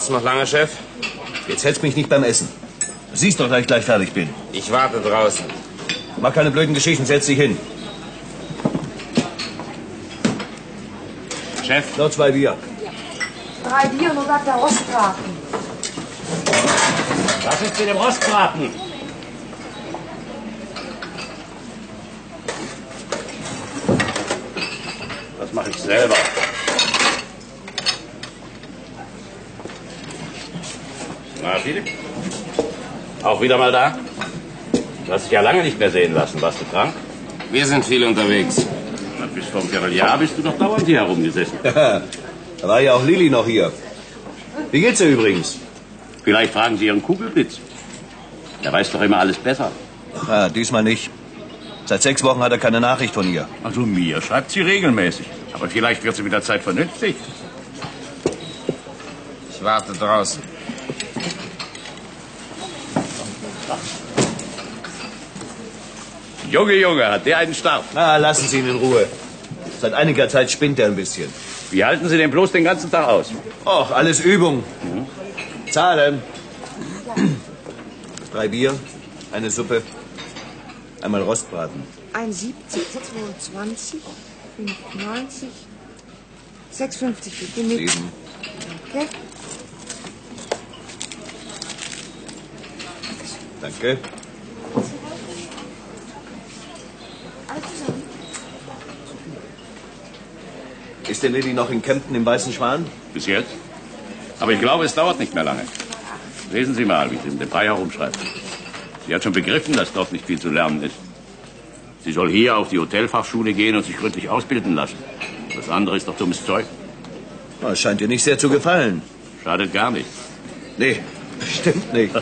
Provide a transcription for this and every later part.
Dauert's noch lange, Chef? Jetzt hältst mich nicht beim Essen. Du siehst doch, dass ich gleich fertig bin. Ich warte draußen. Mach keine blöden Geschichten, setz dich hin. Chef? Noch zwei Bier. Drei Bier und nur sagt der Rostbraten. Was ist mit dem Rostbraten? Das mache ich selber. Na, Philipp? Auch wieder mal da? Du hast dich ja lange nicht mehr sehen lassen. Warst du krank? Wir sind viel unterwegs. Na, bis vor einem Vierteljahr bist du doch dauernd hier herumgesessen. da war ja auch Lilly noch hier. Wie geht's dir übrigens? Vielleicht fragen Sie Ihren Kugelblitz. Der weiß doch immer alles besser. Ach ja, diesmal nicht. Seit sechs Wochen hat er keine Nachricht von ihr. Also mir schreibt sie regelmäßig. Aber vielleicht wird sie mit der Zeit vernünftig. Ich warte draußen. Junge, Junge, hat der einen Stab. Na, lassen Sie ihn in Ruhe. Seit einiger Zeit spinnt er ein bisschen. Wie halten Sie den bloß den ganzen Tag aus? Och, alles Übung. Zahlen. Drei Bier, eine Suppe, einmal Rostbraten. 1,70, 22, 95, 6,50 bitte mit. Sieben. Okay. Danke. Ist denn Lilly noch in Kempten im Weißen Schwan? Bis jetzt. Aber ich glaube, es dauert nicht mehr lange. Lesen Sie mal, wie sie mit dem Brei herumschreibt. Sie hat schon begriffen, dass dort nicht viel zu lernen ist. Sie soll hier auf die Hotelfachschule gehen und sich gründlich ausbilden lassen. Das andere ist doch dummes Zeug. Das scheint ihr nicht sehr zu gefallen. Schadet gar nicht. Nee, stimmt nicht.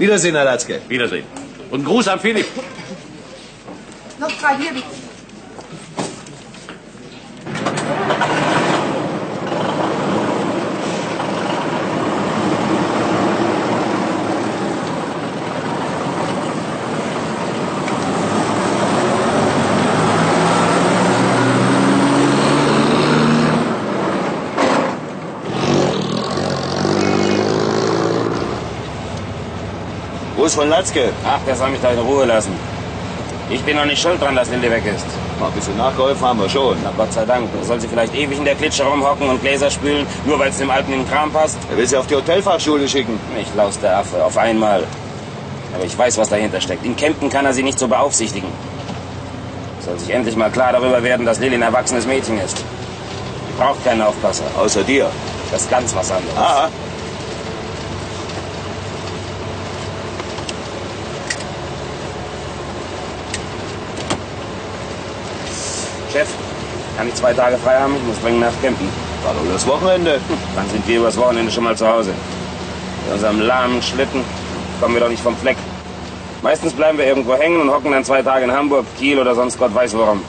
Wiedersehen, Herr Latzke. Wiedersehen. Und Gruß an Philipp. Noch drei Bier Gruß von Latzke. Ach, der soll mich da in Ruhe lassen. Ich bin noch nicht schuld dran, dass Lilly weg ist. Mal ein bisschen nachgeholfen haben wir schon. Na Gott sei Dank. Soll sie vielleicht ewig in der Klitsche rumhocken und Gläser spülen, nur weil es dem Alten in den Kram passt? Er will sie auf die Hotelfachschule schicken. Mich laus der Affe, auf einmal. Aber ich weiß, was dahinter steckt. In Kempten kann er sie nicht so beaufsichtigen. Soll sich endlich mal klar darüber werden, dass Lilly ein erwachsenes Mädchen ist. Die braucht keinen Aufpasser. Außer dir. Das ist ganz was anderes. Aha. Chef, kann ich zwei Tage frei haben? Ich muss dringend nach Kempten. War doch das Wochenende. Wann sind wir übers Wochenende schon mal zu Hause? Mit unserem lahmen Schlitten kommen wir doch nicht vom Fleck. Meistens bleiben wir irgendwo hängen und hocken dann zwei Tage in Hamburg, Kiel oder sonst Gott weiß worum.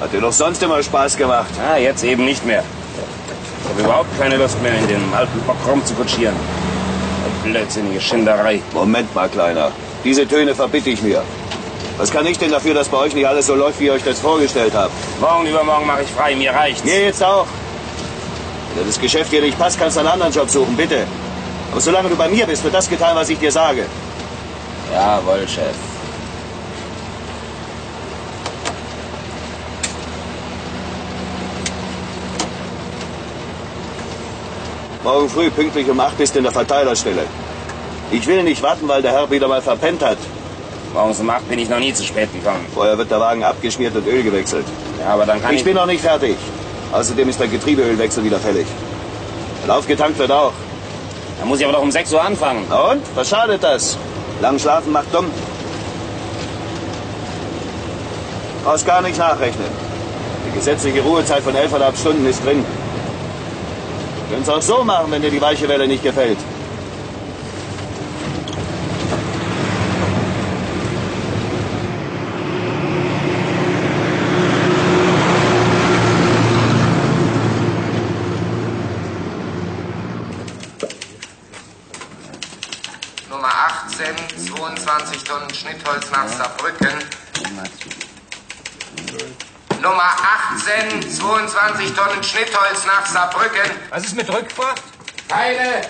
Hat dir doch sonst immer Spaß gemacht. Ah, jetzt eben nicht mehr. Ich habe überhaupt keine Lust mehr, in dem alten Bock rumzukutschieren. Eine blödsinnige Schinderei. Moment mal, Kleiner. Diese Töne verbitte ich mir. Was kann ich denn dafür, dass bei euch nicht alles so läuft, wie ihr euch das vorgestellt habt? Morgen übermorgen mache ich frei, mir reicht's. Mir jetzt auch. Wenn dir das Geschäft hier nicht passt, kannst du einen anderen Job suchen, bitte. Aber solange du bei mir bist, wird das getan, was ich dir sage. Jawohl, Chef. Morgen früh pünktlich um acht bist du in der Verteilerstelle. Ich will nicht warten, weil der Herr wieder mal verpennt hat. Morgens um acht bin ich noch nie zu spät gekommen. Vorher wird der Wagen abgeschmiert und Öl gewechselt. Ja, aber dann kann ich... Ich bin noch nicht fertig. Außerdem ist der Getriebeölwechsel wieder fällig. Lauf getankt wird auch. Da muss ich aber doch um sechs Uhr anfangen. Und? Was schadet das? Lang schlafen macht dumm. Brauchst gar nicht nachrechnen. Die gesetzliche Ruhezeit von elfeinhalb Stunden ist drin. Kannst auch so machen, wenn dir die weiche Welle nicht gefällt. Nummer 18, 22 Tonnen Schnittholz nach Saarbrücken. Was ist mit Rückfahrt? Keine.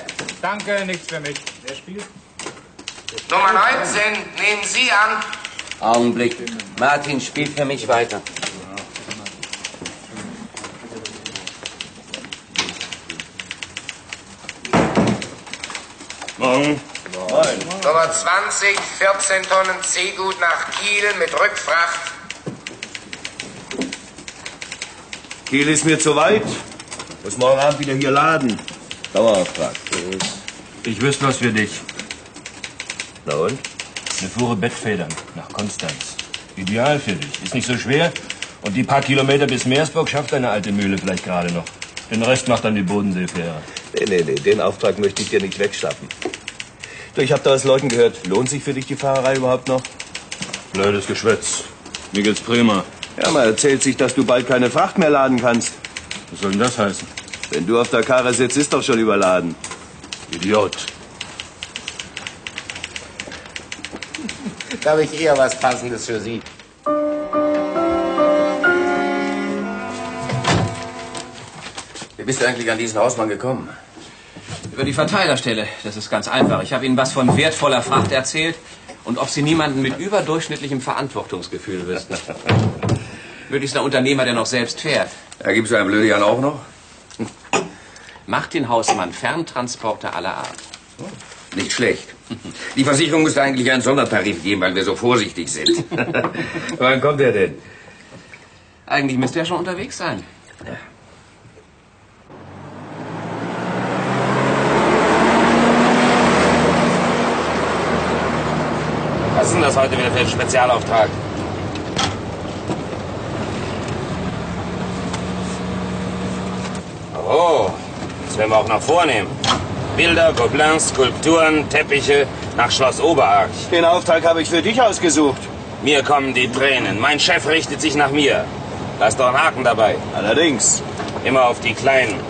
Danke, nichts für mich. Wer spielt? Nummer 19, nehmen Sie an. Augenblick. Martin spielt für mich weiter. Morgen. Nummer 20, 14 Tonnen Seegut nach Kiel mit Rückfracht. Kiel ist mir zu weit. Muss morgen Abend wieder hier laden. Dauerauftrag. Ich wüsste was für dich. Na und? Eine Fuhre Bettfedern nach Konstanz. Ideal für dich. Ist nicht so schwer. Und die paar Kilometer bis Meersburg schafft deine alte Mühle vielleicht gerade noch. Den Rest macht dann die Bodenseefähre. Nee, nee, nee, den Auftrag möchte ich dir nicht wegschnappen. Du, ich habe da aus Leuten gehört, lohnt sich für dich die Fahrerei überhaupt noch? Blödes Geschwätz. Mir geht's prima. Ja, man erzählt sich, dass du bald keine Fracht mehr laden kannst. Was soll denn das heißen? Wenn du auf der Karre sitzt, ist doch schon überladen. Idiot. Da habe ich eher was Passendes für Sie. Wie bist du eigentlich an diesen Hausmann gekommen? Über die Verteilerstelle. Das ist ganz einfach. Ich habe Ihnen was von wertvoller Fracht erzählt und ob Sie niemanden mit überdurchschnittlichem Verantwortungsgefühl wüssten. Möglichst ein Unternehmer, der noch selbst fährt. Da gibt's einen Blödian auch noch? Martin Hausmann, Ferntransporter aller Art. Nicht schlecht. Die Versicherung müsste eigentlich einen Sondertarif geben, weil wir so vorsichtig sind. Wann kommt er denn? Eigentlich müsste er schon unterwegs sein. Was ist denn das heute wieder für ein Spezialauftrag? Oh, das werden wir auch noch vornehmen. Bilder, Gobelins, Skulpturen, Teppiche nach Schloss Oberarch. Den Auftrag habe ich für dich ausgesucht. Mir kommen die Tränen. Mein Chef richtet sich nach mir. Da ist doch ein Haken dabei. Allerdings. Immer auf die Kleinen.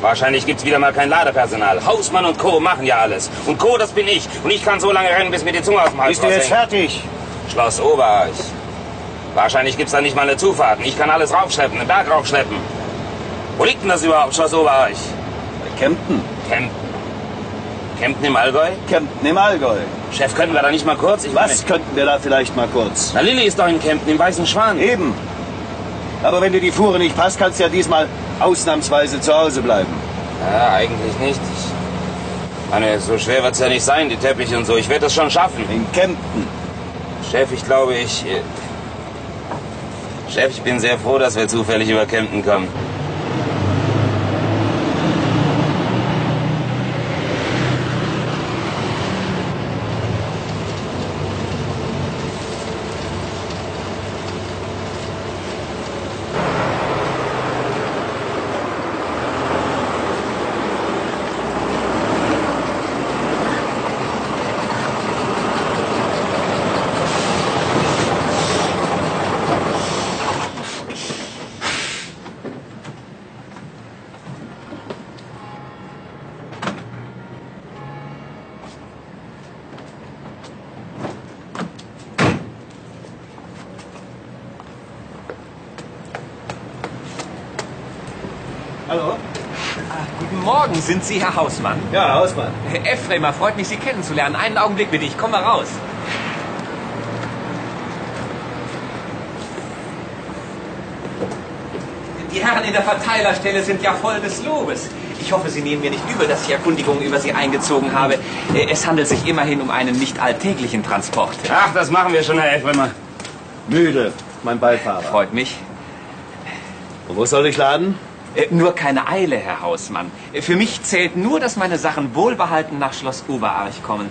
Wahrscheinlich gibt's wieder mal kein Ladepersonal. Hausmann und Co. machen ja alles. Und Co. das bin ich. Und ich kann so lange rennen, bis mir die Zunge aus dem Hals Bist du jetzt fertig? Schloss Oberarch. Wahrscheinlich gibt's da nicht mal eine Zufahrt. Ich kann alles raufschleppen, einen Berg raufschleppen. Wo liegt denn das überhaupt, Schloss Oberarch? Bei Kempten. Kempten. Kempten im Allgäu? Kempten im Allgäu. Chef, könnten wir da nicht mal kurz? Ich Was könnten wir da vielleicht mal kurz? Na, Lilly ist doch in Kempten, im Weißen Schwan. Eben. Aber wenn dir die Fuhre nicht passt, kannst du ja diesmal ausnahmsweise zu Hause bleiben. Ja, eigentlich nicht. Ich meine, so schwer wird's ja nicht sein, die Teppiche und so. Ich werde das schon schaffen. In Kempten. Chef, ich glaube, ich... äh, Chef, ich bin sehr froh, dass wir zufällig über Kempten kommen. Hallo? Guten Morgen, sind Sie Herr Hausmann? Ja, Hausmann. Herr Ephremer, freut mich, Sie kennenzulernen. Einen Augenblick bitte, ich komme mal raus. Die Herren in der Verteilerstelle sind ja voll des Lobes. Ich hoffe, Sie nehmen mir nicht übel, dass ich Erkundigungen über Sie eingezogen habe. Äh, Es handelt sich immerhin um einen nicht alltäglichen Transport. Ach, das machen wir schon, Herr Effremer. Müde, mein Beifahrer. Freut mich. Und wo soll ich laden? Äh, Nur keine Eile, Herr Hausmann. Äh, Für mich zählt nur, dass meine Sachen wohlbehalten nach Schloss Oberarch kommen.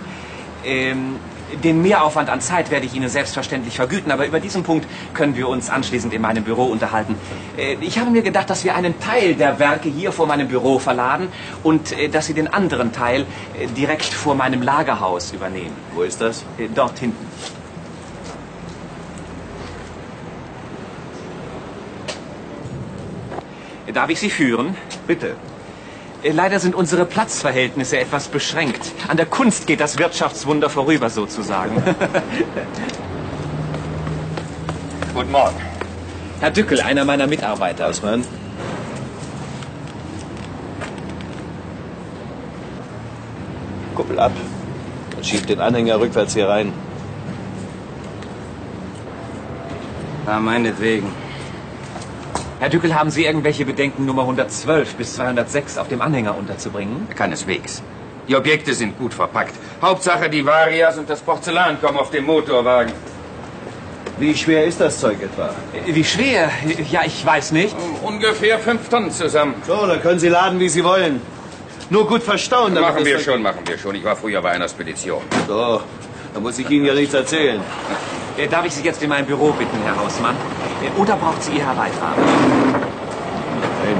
Ähm, den Mehraufwand an Zeit werde ich Ihnen selbstverständlich vergüten, aber über diesen Punkt können wir uns anschließend in meinem Büro unterhalten. Äh, Ich habe mir gedacht, dass wir einen Teil der Werke hier vor meinem Büro verladen und äh, dass Sie den anderen Teil äh, direkt vor meinem Lagerhaus übernehmen. Wo ist das? Äh, Dort hinten. Darf ich Sie führen? Bitte. Äh, Leider sind unsere Platzverhältnisse etwas beschränkt. An der Kunst geht das Wirtschaftswunder vorüber, sozusagen. Guten Morgen. Herr Dückel, einer meiner Mitarbeiter. Hausmann? Kuppel ab und schieb den Anhänger rückwärts hier rein. Ja, meinetwegen. Herr Dückel, haben Sie irgendwelche Bedenken, Nummer 112 bis 206 auf dem Anhänger unterzubringen? Keineswegs. Die Objekte sind gut verpackt. Hauptsache, die Varias und das Porzellan kommen auf dem Motorwagen. Wie schwer ist das Zeug etwa? Äh, Wie schwer? Ja, ich weiß nicht. Ungefähr fünf Tonnen zusammen. So, da können Sie laden, wie Sie wollen. Nur gut verstauen. damit Machen wir schon, machen wir schon. Ich war früher bei einer Spedition. So, da muss ich Ihnen ja nichts erzählen. Äh, Darf ich Sie jetzt in mein Büro bitten, Herr Hausmann? Äh, Oder braucht Sie Ihr Herbeifahren? Nein.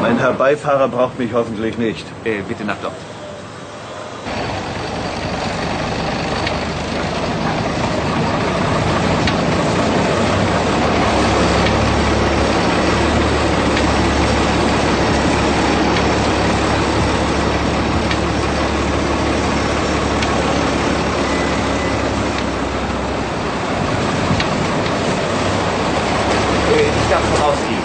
Mein Herr Beifahrer braucht mich hoffentlich nicht. Äh, bitte nach dort. Äh, Ich darf vorausgehen.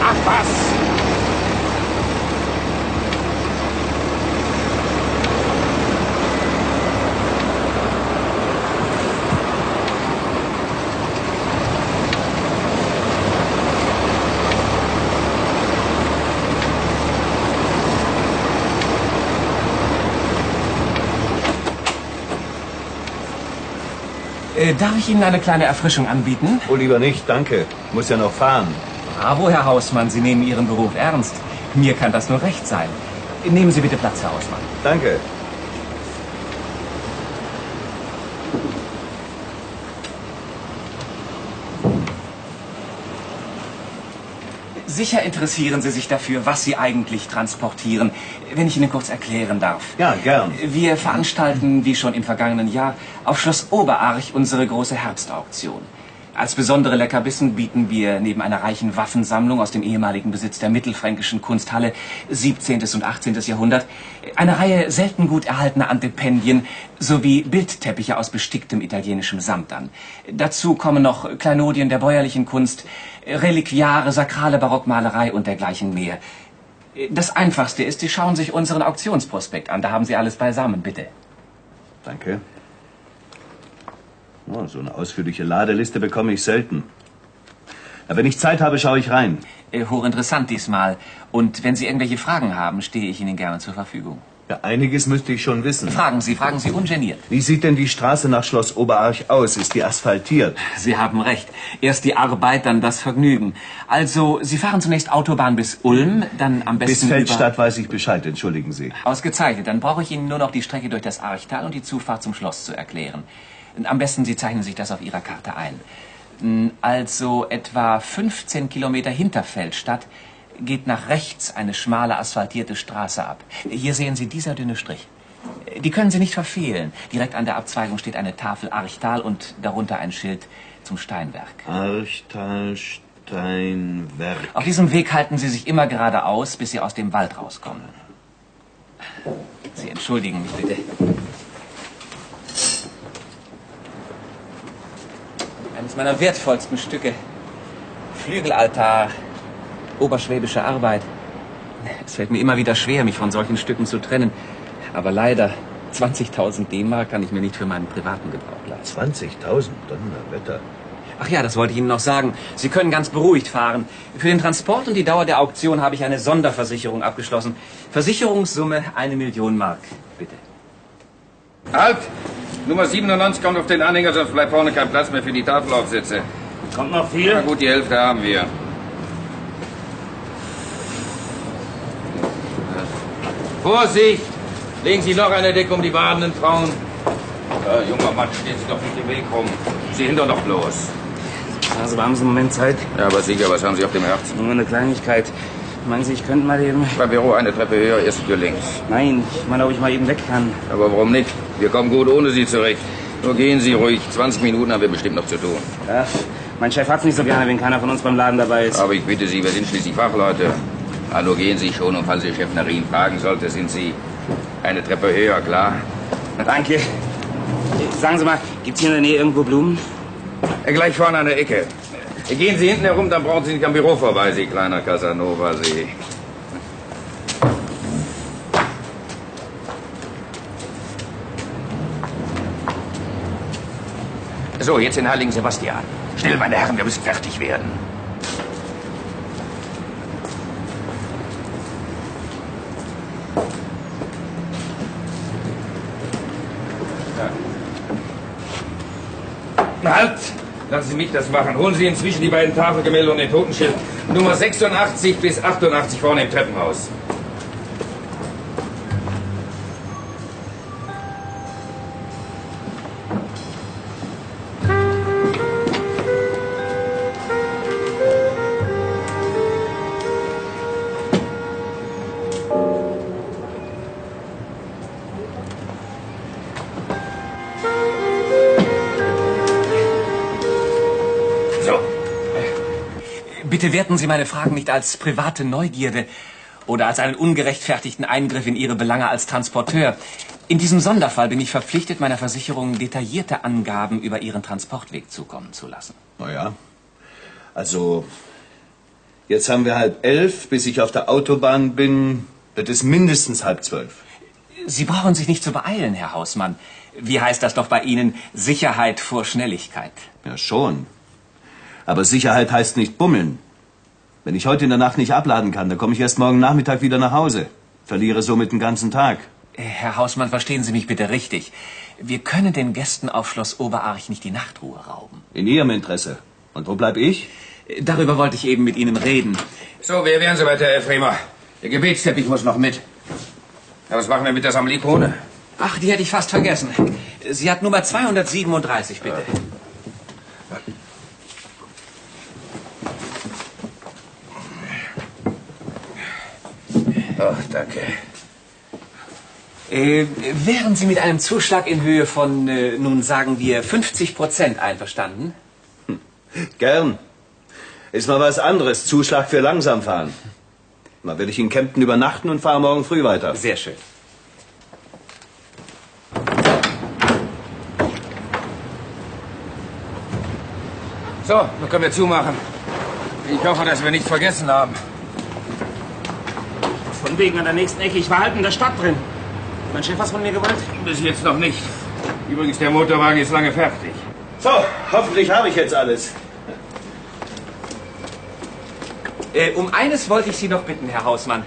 Ach was! Äh, darf ich Ihnen eine kleine Erfrischung anbieten? Oh, lieber nicht, danke. Muss ja noch fahren. Bravo, Herr Hausmann, Sie nehmen Ihren Beruf ernst. Mir kann das nur recht sein. Nehmen Sie bitte Platz, Herr Hausmann. Danke. Sicher interessieren Sie sich dafür, was Sie eigentlich transportieren, wenn ich Ihnen kurz erklären darf. Ja, gern. Wir veranstalten, wie schon im vergangenen Jahr, auf Schloss Oberarch unsere große Herbstauktion. Als besondere Leckerbissen bieten wir neben einer reichen Waffensammlung aus dem ehemaligen Besitz der mittelfränkischen Kunsthalle 17. und 18. Jahrhundert eine Reihe selten gut erhaltener Antipendien sowie Bildteppiche aus besticktem italienischem Samt an. Dazu kommen noch Kleinodien der bäuerlichen Kunst, Reliquiare, sakrale Barockmalerei und dergleichen mehr. Das Einfachste ist, Sie schauen sich unseren Auktionsprospekt an. Da haben Sie alles beisammen, bitte. Danke. Oh, so eine ausführliche Ladeliste bekomme ich selten. Na, wenn ich Zeit habe, schaue ich rein. Äh, hochinteressant diesmal. Und wenn Sie irgendwelche Fragen haben, stehe ich Ihnen gerne zur Verfügung. Ja, einiges müsste ich schon wissen. Fragen Sie, fragen Sie ungeniert. Wie sieht denn die Straße nach Schloss Oberarch aus? Ist die asphaltiert? Sie haben recht. Erst die Arbeit, dann das Vergnügen. Also, Sie fahren zunächst Autobahn bis Ulm, dann am besten Bis Feldstadt weiß ich Bescheid, entschuldigen Sie. Ausgezeichnet. Dann brauche ich Ihnen nur noch die Strecke durch das Archtal und die Zufahrt zum Schloss zu erklären. Am besten, Sie zeichnen sich das auf Ihrer Karte ein. Hm, Also etwa 15 Kilometer hinter Feldstadt geht nach rechts eine schmale asphaltierte Straße ab. Hier sehen Sie dieser dünne Strich. Die können Sie nicht verfehlen. Direkt an der Abzweigung steht eine Tafel Archtal und darunter ein Schild zum Steinwerk. Archtal Steinwerk. Auf diesem Weg halten Sie sich immer geradeaus, bis Sie aus dem Wald rauskommen. Sie entschuldigen mich bitte. Eines meiner wertvollsten Stücke. Flügelaltar. Oberschwäbische Arbeit. Es fällt mir immer wieder schwer, mich von solchen Stücken zu trennen. Aber leider, 20.000 D-Mark kann ich mir nicht für meinen privaten Gebrauch leisten. 20.000 Donnerwetter. Ach ja, das wollte ich Ihnen noch sagen. Sie können ganz beruhigt fahren. Für den Transport und die Dauer der Auktion habe ich eine Sonderversicherung abgeschlossen. Versicherungssumme eine Million Mark. Bitte. Halt! Nummer 97 kommt auf den Anhänger, sonst bleibt vorne kein Platz mehr für die Tafelaufsätze. Kommt noch Na viel? gut, die Hälfte haben wir. Vorsicht! Legen Sie noch eine Decke um die badenden Frauen. Ja, junger Mann, stehen Sie doch nicht im Weg rum. Sie hindern doch bloß. Also haben Sie einen Moment Zeit? Ja, aber sicher, was haben Sie auf dem Herzen? Nur eine Kleinigkeit. Meinen Sie, ich könnte mal eben... Beim Büro eine Treppe höher, erste Tür links. Nein, ich meine, ob ich mal eben weg kann. Aber warum nicht? Wir kommen gut ohne Sie zurecht. Nur gehen Sie ruhig. 20 Minuten haben wir bestimmt noch zu tun. Ja, mein Chef hat's nicht so gerne, wenn keiner von uns beim Laden dabei ist. Aber ich bitte Sie, wir sind schließlich Fachleute. Nur gehen Sie schon und falls Ihr Chef nach Ihnen fragen sollte, sind Sie eine Treppe höher, klar? Danke. Sagen Sie mal, gibt's hier in der Nähe irgendwo Blumen? Gleich vorne an der Ecke. Gehen Sie hinten herum, dann brauchen Sie nicht am Büro vorbei, Sie kleiner Casanova, Sie. So, jetzt in Heiligen Sebastian. Schnell, meine Herren, wir müssen fertig werden. Halt! Lassen Sie mich das machen. Holen Sie inzwischen die beiden Tafelgemälde und den Totenschild. Nummer 86 bis 88 vorne im Treppenhaus. Bitte werten Sie meine Fragen nicht als private Neugierde oder als einen ungerechtfertigten Eingriff in Ihre Belange als Transporteur. In diesem Sonderfall bin ich verpflichtet, meiner Versicherung detaillierte Angaben über Ihren Transportweg zukommen zu lassen. Naja, also jetzt haben wir halb elf. Bis ich auf der Autobahn bin, wird es mindestens halb zwölf. Sie brauchen sich nicht zu beeilen, Herr Hausmann. Wie heißt das doch bei Ihnen? Sicherheit vor Schnelligkeit. Ja, schon. Aber Sicherheit heißt nicht bummeln. Wenn ich heute in der Nacht nicht abladen kann, dann komme ich erst morgen Nachmittag wieder nach Hause. Verliere somit den ganzen Tag. Herr Hausmann, verstehen Sie mich bitte richtig. Wir können den Gästen auf Schloss Oberarch nicht die Nachtruhe rauben. In Ihrem Interesse. Und wo bleib ich? Darüber wollte ich eben mit Ihnen reden. So, wir wären soweit, Herr Elfremer. Der Gebetsteppich muss noch mit. Ja, was machen wir mit der Samlikone? Ach, die hätte ich fast vergessen. Sie hat Nummer 237, bitte. Ach, danke. Äh, wären Sie mit einem Zuschlag in Höhe von, äh, nun sagen wir, 50 Prozent einverstanden? Gern. Ist mal was anderes. Zuschlag für langsam fahren. Mal werde ich in Kempten übernachten und fahre morgen früh weiter. Sehr schön. So, nun können wir zumachen. Ich hoffe, dass wir nichts vergessen haben. Von wegen an der nächsten Ecke. Ich war halb in der Stadt drin. Mein Chef was von mir gewollt? Bis jetzt noch nicht. Übrigens, der Motorwagen ist lange fertig. So, hoffentlich habe ich jetzt alles. Äh, um eines wollte ich Sie noch bitten, Herr Hausmann.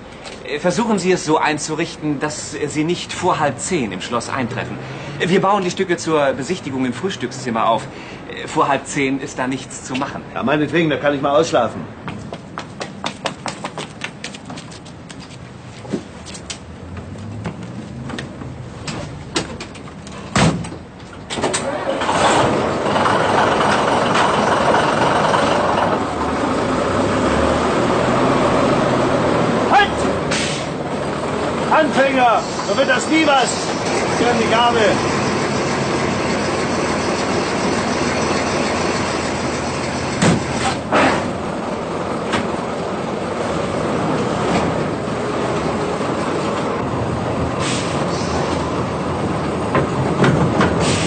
Äh, Versuchen Sie es so einzurichten, dass Sie nicht vor halb zehn im Schloss eintreffen. Äh, Wir bauen die Stücke zur Besichtigung im Frühstückszimmer auf. Äh, Vor halb zehn ist da nichts zu machen. Ja, meinetwegen, da kann ich mal ausschlafen. Halt! Anfänger! So wird das nie was! Hier an die Gabel!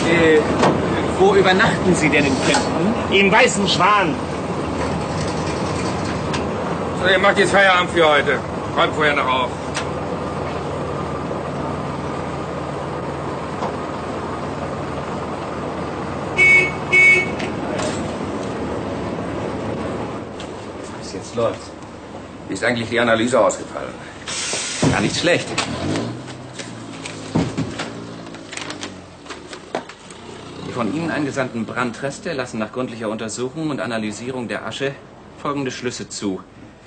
Äh, wo übernachten Sie denn in Kempten? Im Weißen Schwan. So, ihr macht jetzt Feierabend für heute. Räumt vorher noch auf. Läuft? Wie ist eigentlich die Analyse ausgefallen? Gar nicht schlecht. Die von Ihnen eingesandten Brandreste lassen nach gründlicher Untersuchung und Analysierung der Asche folgende Schlüsse zu.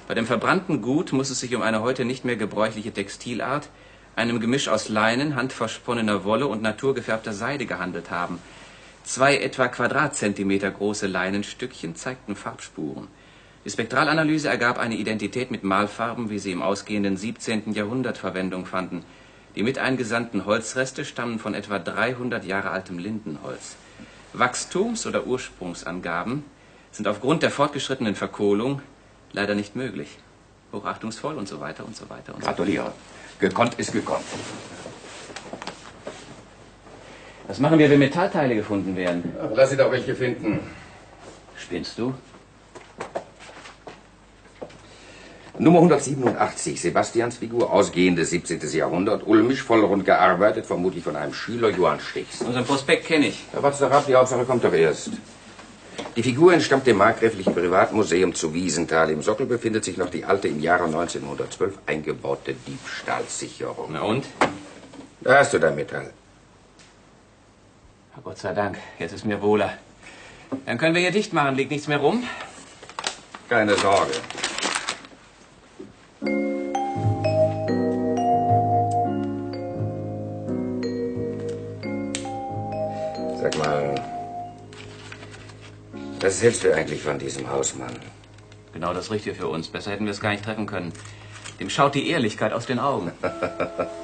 Bei dem verbrannten Gut muss es sich um eine heute nicht mehr gebräuchliche Textilart, einem Gemisch aus Leinen, handverspunnener Wolle und naturgefärbter Seide gehandelt haben. Zwei etwa Quadratzentimeter große Leinenstückchen zeigten Farbspuren. Die Spektralanalyse ergab eine Identität mit Malfarben, wie sie im ausgehenden 17. Jahrhundert Verwendung fanden. Die mit eingesandten Holzreste stammen von etwa 300 Jahre altem Lindenholz. Wachstums- oder Ursprungsangaben sind aufgrund der fortgeschrittenen Verkohlung leider nicht möglich. Hochachtungsvoll und so weiter und so weiter und so Gratuliere. Gekonnt ist gekonnt. Was machen wir, wenn Metallteile gefunden werden? Lass sie doch welche finden. Spinnst du? Nummer 187, Sebastians Figur, ausgehendes 17. Jahrhundert, ulmisch, vollrund gearbeitet, vermutlich von einem Schüler Johann Stichs. Unseren Prospekt kenne ich. Ja, warte doch ab, die Hauptsache kommt doch erst. Die Figur entstammt dem Markgräflichen Privatmuseum zu Wiesenthal. Im Sockel befindet sich noch die alte, im Jahre 1912 eingebaute Diebstahlsicherung. Na und? Da hast du dein Metall. Gott sei Dank, jetzt ist mir wohler. Dann können wir hier dicht machen, liegt nichts mehr rum. Keine Sorge. Was hältst du eigentlich von diesem Hausmann? Genau das Richtige für uns. Besser hätten wir es gar nicht treffen können. Dem schaut die Ehrlichkeit aus den Augen.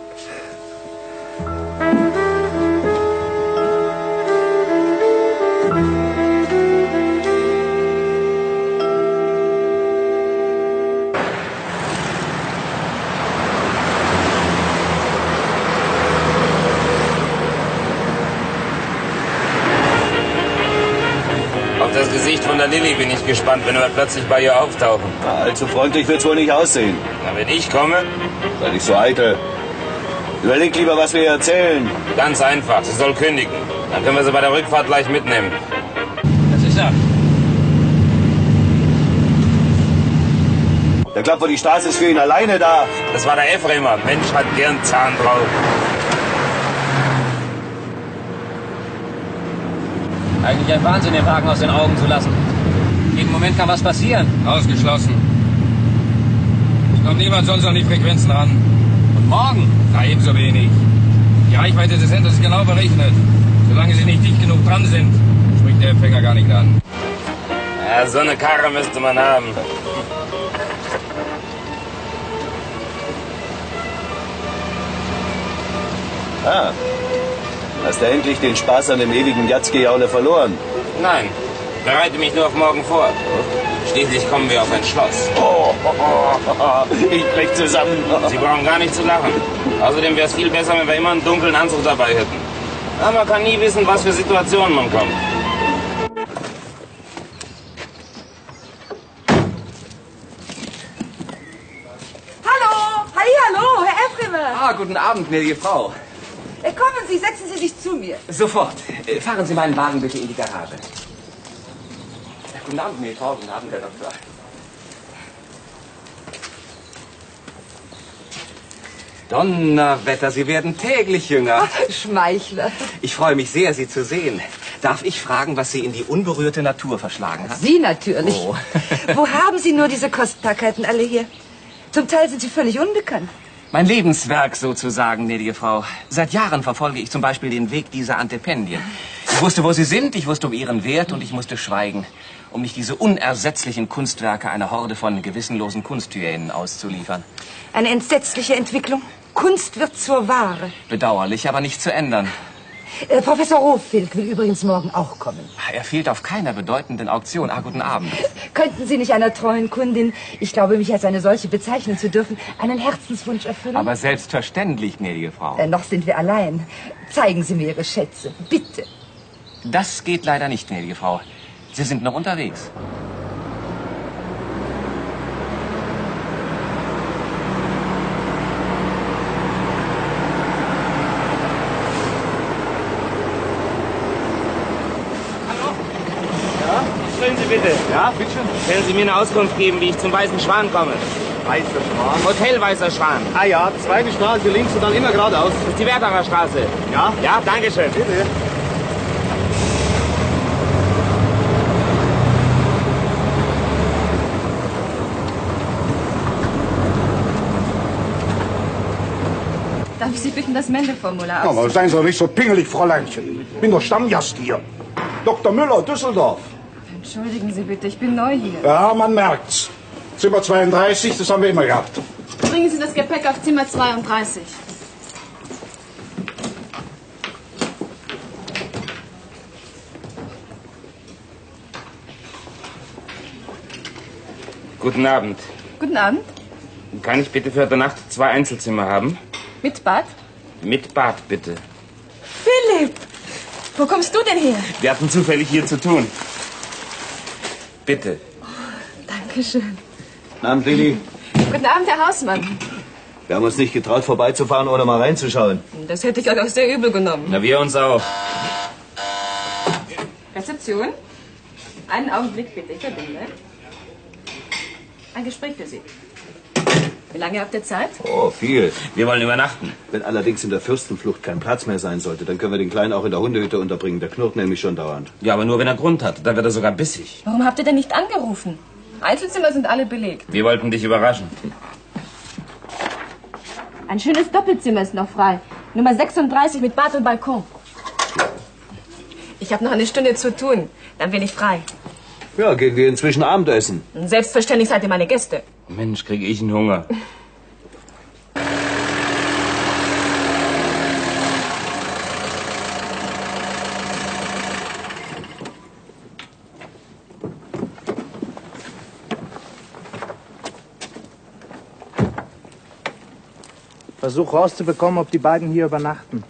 von der Lilly bin ich gespannt, wenn wir plötzlich bei ihr auftauchen. Na, allzu freundlich wird's wohl nicht aussehen. Na, wenn ich komme, Sei nicht so eitel. Überleg lieber, was wir ihr erzählen. ganz einfach. Sie soll kündigen. Dann können wir sie bei der Rückfahrt gleich mitnehmen. Das ist er. Der glaubt wohl, die Straße ist für ihn alleine da. Das war der Ephremer. Mensch hat gern Zahn drauf. Eigentlich ein Wahnsinn, den Wagen aus den Augen zu lassen. Jeden Moment kann was passieren. Ausgeschlossen. Es kommt niemand sonst an die Frequenzen ran. Und morgen? Na, ebenso wenig. Die Reichweite des Senders ist genau berechnet. Solange sie nicht dicht genug dran sind, spricht der Empfänger gar nicht an. Ja, so eine Karre müsste man haben. Ah, hast du endlich den Spaß an dem ewigen Jatzgejaule verloren? Nein, bereite mich nur auf morgen vor. Schließlich kommen wir auf ein Schloss. Oh, ich brech zusammen. Sie brauchen gar nicht zu lachen. Außerdem wäre es viel besser, wenn wir immer einen dunklen Anzug dabei hätten. Aber man kann nie wissen, was für Situationen man kommt. Hallo, halli, hallo, Herr Efremer. Ah, guten Abend, gnädige Frau. Äh, Kommen Sie, setzen Sie sich zu mir. Sofort. Äh, Fahren Sie meinen Wagen bitte in die Garage. Guten Abend, Frau. Guten Abend, Herr Doktor. Donnerwetter, Sie werden täglich jünger. Schmeichler. Ich freue mich sehr, Sie zu sehen. Darf ich fragen, was Sie in die unberührte Natur verschlagen hat? Sie natürlich. Oh. Wo haben Sie nur diese Kostbarkeiten alle her? Zum Teil sind sie völlig unbekannt. Mein Lebenswerk sozusagen, gnädige Frau. Seit Jahren verfolge ich zum Beispiel den Weg dieser Antependien. Ich wusste, wo sie sind, ich wusste um ihren Wert und ich musste schweigen, um nicht diese unersetzlichen Kunstwerke einer Horde von gewissenlosen Kunsthyänen auszuliefern. Eine entsetzliche Entwicklung. Kunst wird zur Ware. Bedauerlich, aber nicht zu ändern. Äh, Professor Rohfilk will übrigens morgen auch kommen. Er fehlt auf keiner bedeutenden Auktion. Ah, guten Abend. Könnten Sie nicht einer treuen Kundin, ich glaube, mich als eine solche bezeichnen zu dürfen, einen Herzenswunsch erfüllen? Aber selbstverständlich, gnädige Frau. äh, noch sind wir allein. Zeigen Sie mir Ihre Schätze, bitte. Das geht leider nicht, gnädige Frau. Sie sind noch unterwegs. Stellen Sie bitte. Ja, bitteschön. Können Sie mir eine Auskunft geben, wie ich zum Weißen Schwan komme? Weißer Schwan. Hotel Weißer Schwan. Ah ja, zweite Straße links und dann immer geradeaus. Das ist die Werthacher Straße. Ja? Ja, danke schön. Bitte. Darf ich Sie bitten, das Meldeformular Ja, aber seien Sie doch nicht so pingelig, Fräuleinchen. Ich bin doch Stammgast hier. Dr. Müller, Düsseldorf. Entschuldigen Sie bitte, ich bin neu hier. Ja, man merkt's. Zimmer 32, das haben wir immer gehabt. Bringen Sie das Gepäck auf Zimmer 32. Guten Abend. Guten Abend. Kann ich bitte für heute Nacht zwei Einzelzimmer haben? Mit Bad? Mit Bad, bitte. Philipp! Wo kommst du denn her? Wir hatten zufällig hier zu tun. Bitte. Dankeschön. Abend, Lilly. Guten Abend, Herr Hausmann. Wir haben uns nicht getraut, vorbeizufahren, ohne mal reinzuschauen. Das hätte ich euch auch sehr übel genommen. Na, wir uns auch. Rezeption? Einen Augenblick bitte, ich verbinde. Ein Gespräch für Sie. Wie lange habt ihr Zeit? Oh, viel. Wir wollen übernachten. Wenn allerdings in der Fürstenflucht kein Platz mehr sein sollte, dann können wir den Kleinen auch in der Hundehütte unterbringen. Der knurrt nämlich schon dauernd. Ja, aber nur wenn er Grund hat. Da wird er sogar bissig. Warum habt ihr denn nicht angerufen? Einzelzimmer sind alle belegt. Wir wollten dich überraschen. Ein schönes Doppelzimmer ist noch frei. Nummer 36 mit Bad und Balkon. Ich habe noch eine Stunde zu tun. Dann bin ich frei. Ja, gehen wir inzwischen Abendessen. Selbstverständlich seid ihr meine Gäste. Mensch, kriege ich einen Hunger. Versuch rauszubekommen, ob die beiden hier übernachten.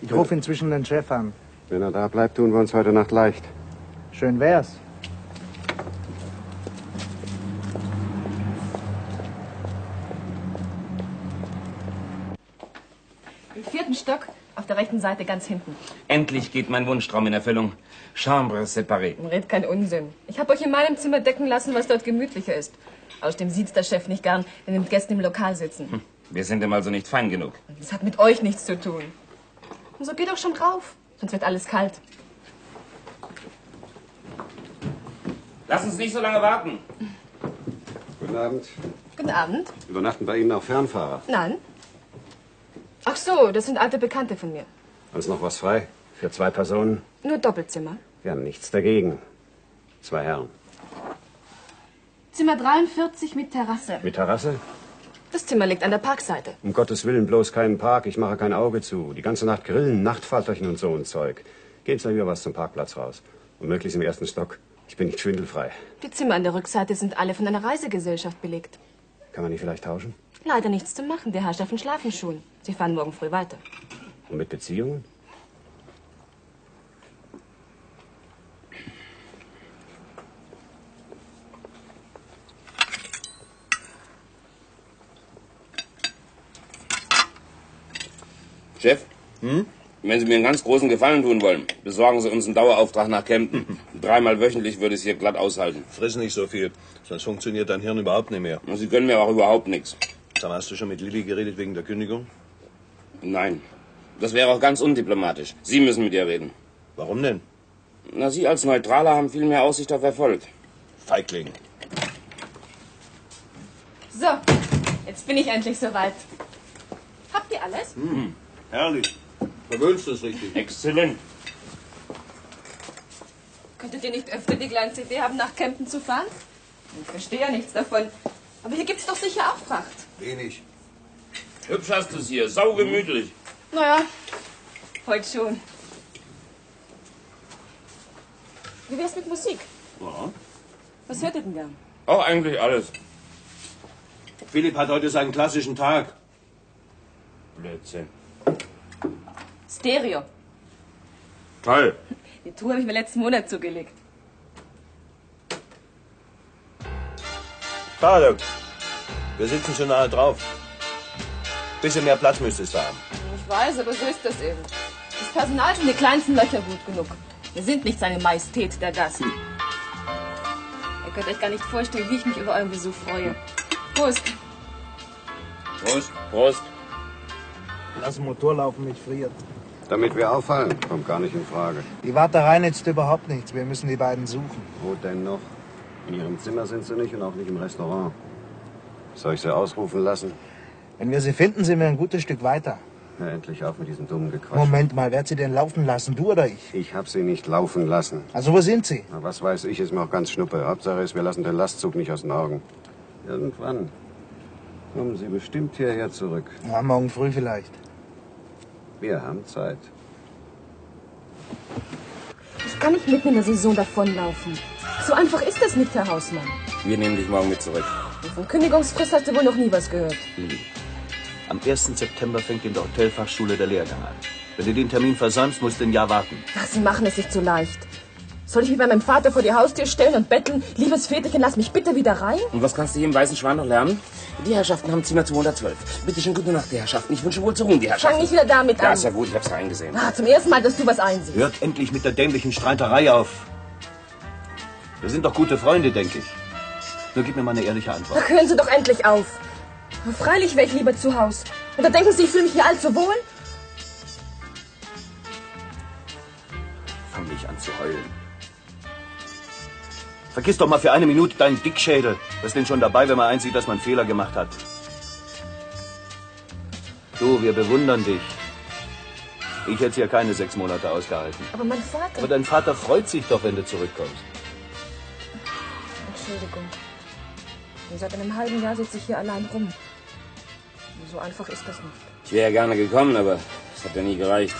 Ich rufe inzwischen den Chef an. Wenn er da bleibt, tun wir uns heute Nacht leicht. Schön wär's. Seite ganz hinten. Endlich geht mein Wunschtraum in Erfüllung. Chambre séparée. Red kein Unsinn. Ich habe euch in meinem Zimmer decken lassen, was dort gemütlicher ist. Außerdem sieht's der Chef nicht gern, wenn wir mit Gästen im Lokal sitzen. Hm, Wir sind ihm also nicht fein genug. Das hat mit euch nichts zu tun. Und so geht doch schon drauf, sonst wird alles kalt. Lass uns nicht so lange warten. Guten Abend. Guten Abend. Übernachten bei Ihnen auch Fernfahrer? Nein. Ach so, das sind alte Bekannte von mir. Ist noch was frei? Für zwei Personen? Nur Doppelzimmer. Wir haben nichts dagegen. Zwei Herren. Zimmer 43 mit Terrasse. Mit Terrasse? Das Zimmer liegt an der Parkseite. Um Gottes Willen bloß keinen Park. Ich mache kein Auge zu. Die ganze Nacht grillen, Nachtfalterchen und so ein Zeug. Geben Sie mir was zum Parkplatz raus. Und möglichst im ersten Stock. Ich bin nicht schwindelfrei. Die Zimmer an der Rückseite sind alle von einer Reisegesellschaft belegt. Kann man die vielleicht tauschen? Leider nichts zu machen. Die Herrschaften schlafen schon. Sie fahren morgen früh weiter. Und mit Beziehungen? Chef? Wenn Sie mir einen ganz großen Gefallen tun wollen, besorgen Sie uns einen Dauerauftrag nach Kempten. Dreimal wöchentlich würde es hier glatt aushalten. Friss nicht so viel, sonst funktioniert dein Hirn überhaupt nicht mehr. Und Sie können mir auch überhaupt nichts. Mal, hast du schon mit Lilly geredet wegen der Kündigung? Nein. Das wäre auch ganz undiplomatisch. Sie müssen mit ihr reden. Warum denn? Na, Sie als Neutraler haben viel mehr Aussicht auf Erfolg. Feigling. So, jetzt bin ich endlich soweit. Habt ihr alles? Hm, herrlich. Verwöhnst es richtig. Exzellent. Könntet ihr nicht öfter die kleinste Idee haben, nach Kempten zu fahren? Ich verstehe ja nichts davon. Aber hier gibt's doch sicher auch Fracht. Wenig. Hübsch hast du es hier, saugemütlich. Naja, heute schon. Wie wär's mit Musik? Ja. Was hört ihr denn gern? Auch eigentlich alles. Philipp hat heute seinen klassischen Tag. Blödsinn. Stereo. Toll. Die Tour habe ich mir letzten Monat zugelegt. Schade. Wir sitzen schon nahe drauf. Bisschen mehr Platz müsstest du haben. Ich weiß, aber so ist das eben. Das Personal sind die kleinsten Löcher gut genug. Wir sind nicht seine Majestät, der Gast. Ihr könnt euch gar nicht vorstellen, wie ich mich über euren Besuch freue. Prost. Prost. Prost. Lass den Motor laufen, mich friert. Damit wir auffallen, kommt gar nicht in Frage. Die Warterei nützt überhaupt nichts. Wir müssen die beiden suchen. Wo denn noch? In Ihrem Zimmer sind Sie nicht und auch nicht im Restaurant. Soll ich Sie ausrufen lassen? Wenn wir sie finden, sind wir ein gutes Stück weiter. Hör endlich auf mit diesem dummen Gequatsch. Moment mal, wer hat sie denn laufen lassen, du oder ich? Ich hab sie nicht laufen lassen. Also wo sind sie? Na, was weiß ich, ist mir auch ganz schnuppe. Hauptsache ist, wir lassen den Lastzug nicht aus den Augen. Irgendwann kommen sie bestimmt hierher zurück. Ja, morgen früh vielleicht. Wir haben Zeit. Ich kann nicht mitten in der Saison davonlaufen. So einfach ist das nicht, Herr Hausmann. Wir nehmen dich morgen mit zurück. Von Kündigungsfrist hast du wohl noch nie was gehört. Lili, am 1. September fängt in der Hotelfachschule der Lehrgang an. Wenn du den Termin versäumst, musst du ein Jahr warten. Ach, Sie machen es sich zu leicht. Soll ich mich bei meinem Vater vor die Haustür stellen und betteln, liebes Väterchen, lass mich bitte wieder rein? Und was kannst du hier im Weißen Schwan noch lernen? Die Herrschaften haben Zimmer 212. Bitte schön, gute Nacht, die Herrschaften. Ich wünsche wohl zu ruhen, die Herrschaften. Fang nicht wieder damit Ja, an. ist ja gut, ich hab's eingesehen. Ah, zum ersten Mal, dass du was einsiehst. Hört endlich mit der dämlichen Streiterei auf. Wir sind doch gute Freunde, denke ich. Nur gib mir mal eine ehrliche Antwort. Ach, hören Sie doch endlich auf. Freilich wäre ich lieber zu Hause. Oder denken Sie, ich fühle mich hier allzu wohl? Fang nicht an zu heulen. Vergiss doch mal für eine Minute deinen Dickschädel. Was ist denn schon dabei, wenn man einsieht, dass man einen Fehler gemacht hat? Du, wir bewundern dich. Ich hätte hier keine sechs Monate ausgehalten. Aber mein Vater... Aber dein Vater freut sich doch, wenn du zurückkommst. Entschuldigung. Und seit einem halben Jahr sitze ich hier allein rum. So einfach ist das nicht. Ich wäre ja gerne gekommen, aber es hat ja nie gereicht.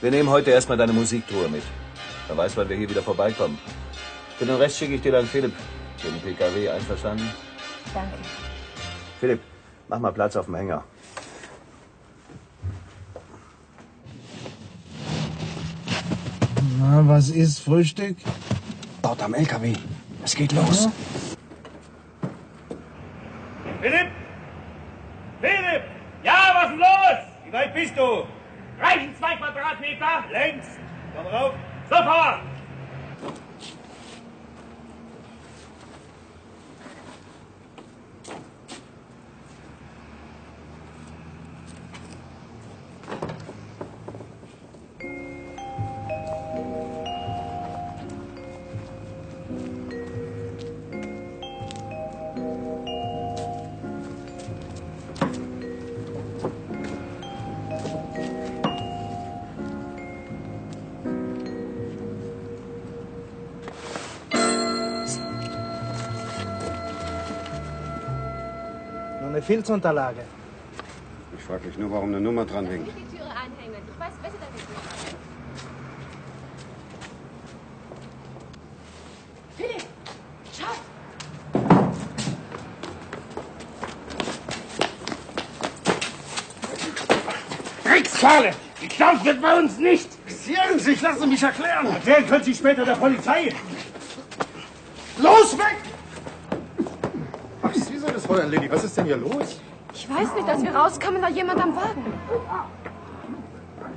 Wir nehmen heute erstmal deine Musiktruhe mit. Wer weiß, wann wir hier wieder vorbeikommen. Für den Rest schicke ich dir dann Philipp. Den PKW einverstanden? Danke. Philipp, mach mal Platz auf dem Hänger. Na, was ist Frühstück? Dort am LKW. Es geht los. Philipp! Philipp! Ja, was ist los? Wie weit bist du? Reichen zwei Quadratmeter? Längst. Komm rauf. Sofort! Filzunterlage. Ich frage mich nur, warum eine Nummer dran hängt. Die Türe einhängen. Ich weiß besser damit. Philipp! Schau! Dreckskerle! Geklaut wird bei uns nicht! Sieren Sie, lassen Sie mich erklären! Erklären können Sie später der Polizei! Los, weg! Ach, Sie Lilly. Was ist denn hier los? Ich weiß nicht, als wir rauskamen, war jemand am Wagen.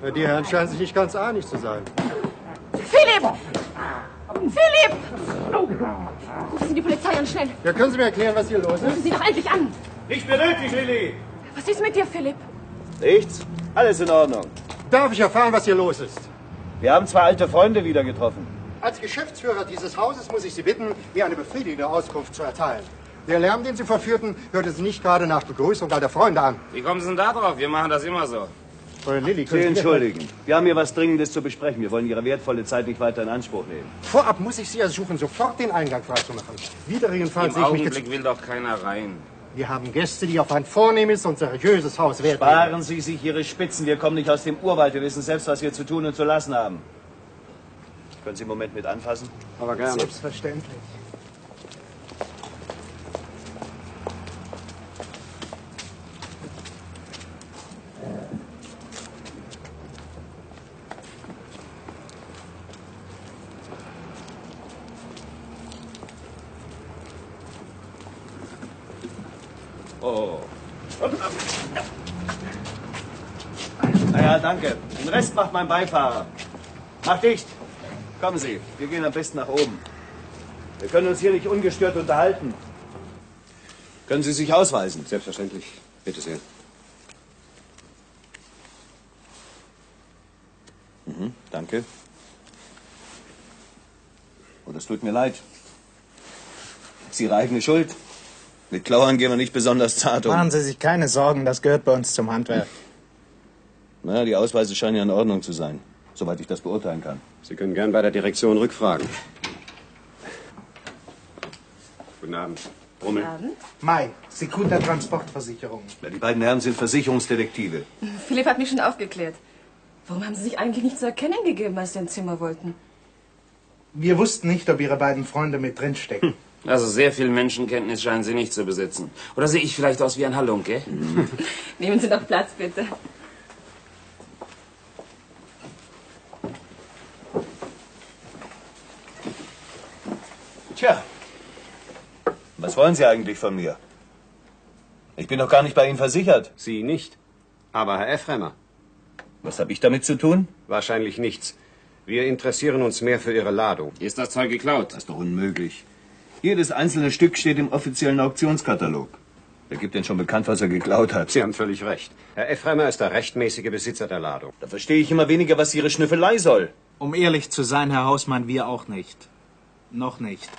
Ja, die Herren scheinen sich nicht ganz einig zu sein. Philipp! Philipp! Rufen Sie die Polizei an, schnell. Ja, können Sie mir erklären, was hier los Rufen ist? Sie doch endlich an. Nicht mehr nötig, Lilly! Was ist mit dir, Philipp? Nichts. Alles in Ordnung. Darf ich erfahren, was hier los ist? Wir haben zwei alte Freunde wieder getroffen. Als Geschäftsführer dieses Hauses muss ich Sie bitten, mir eine befriedigende Auskunft zu erteilen. Der Lärm, den Sie verführten, hörte sich nicht gerade nach Begrüßung alter Freunde an. Wie kommen Sie denn da drauf? Wir machen das immer so. Lilly, Sie können Sie mir- entschuldigen. Wir haben hier was Dringendes zu besprechen. Wir wollen Ihre wertvolle Zeit nicht weiter in Anspruch nehmen. Vorab muss ich Sie ersuchen, sofort den Eingang freizumachen. Widrigenfalls Im sehe ich mich Augenblick will doch keiner rein. Wir haben Gäste, die auf ein vornehmes und seriöses Haus Wert Sparen Sie sich Ihre Spitzen. Wir kommen nicht aus dem Urwald. Wir wissen selbst, was wir zu tun und zu lassen haben. Können Sie einen Moment mit anfassen? Aber gerne. Selbstverständlich. Oh. Naja, danke. Den Rest macht mein Beifahrer. Mach dicht. Kommen Sie, wir gehen am besten nach oben. Wir können uns hier nicht ungestört unterhalten. Können Sie sich ausweisen? Selbstverständlich. Bitte sehr. Mhm, danke. Oh, das tut mir leid. Das ist Ihre eigene Schuld. Mit Klauern gehen wir nicht besonders zart um. Machen Sie sich keine Sorgen, das gehört bei uns zum Handwerk. Na, die Ausweise scheinen ja in Ordnung zu sein, soweit ich das beurteilen kann. Sie können gern bei der Direktion rückfragen. Guten Abend. Brummel. Mai, Sekunda Transportversicherung. Ja, die beiden Herren sind Versicherungsdetektive. Philipp hat mich schon aufgeklärt. Warum haben Sie sich eigentlich nicht zu erkennen gegeben, als Sie ins Zimmer wollten? Wir wussten nicht, ob Ihre beiden Freunde mit drinstecken. Also sehr viel Menschenkenntnis scheinen Sie nicht zu besitzen. Oder sehe ich vielleicht aus wie ein Halunke? Nehmen Sie doch Platz, bitte. Tja, was wollen Sie eigentlich von mir? Ich bin doch gar nicht bei Ihnen versichert. Sie nicht. Aber Herr Ephremer. Was habe ich damit zu tun? Wahrscheinlich nichts. Wir interessieren uns mehr für Ihre Ladung. Ist das Zeug geklaut? Das ist doch unmöglich. Jedes einzelne Stück steht im offiziellen Auktionskatalog. Wer gibt denn schon bekannt, was er geklaut hat? Sie haben völlig recht. Herr Ephremer ist der rechtmäßige Besitzer der Ladung. Da verstehe ich immer weniger, was Ihre Schnüffelei soll. Um ehrlich zu sein, Herr Hausmann, wir auch nicht. Noch nicht.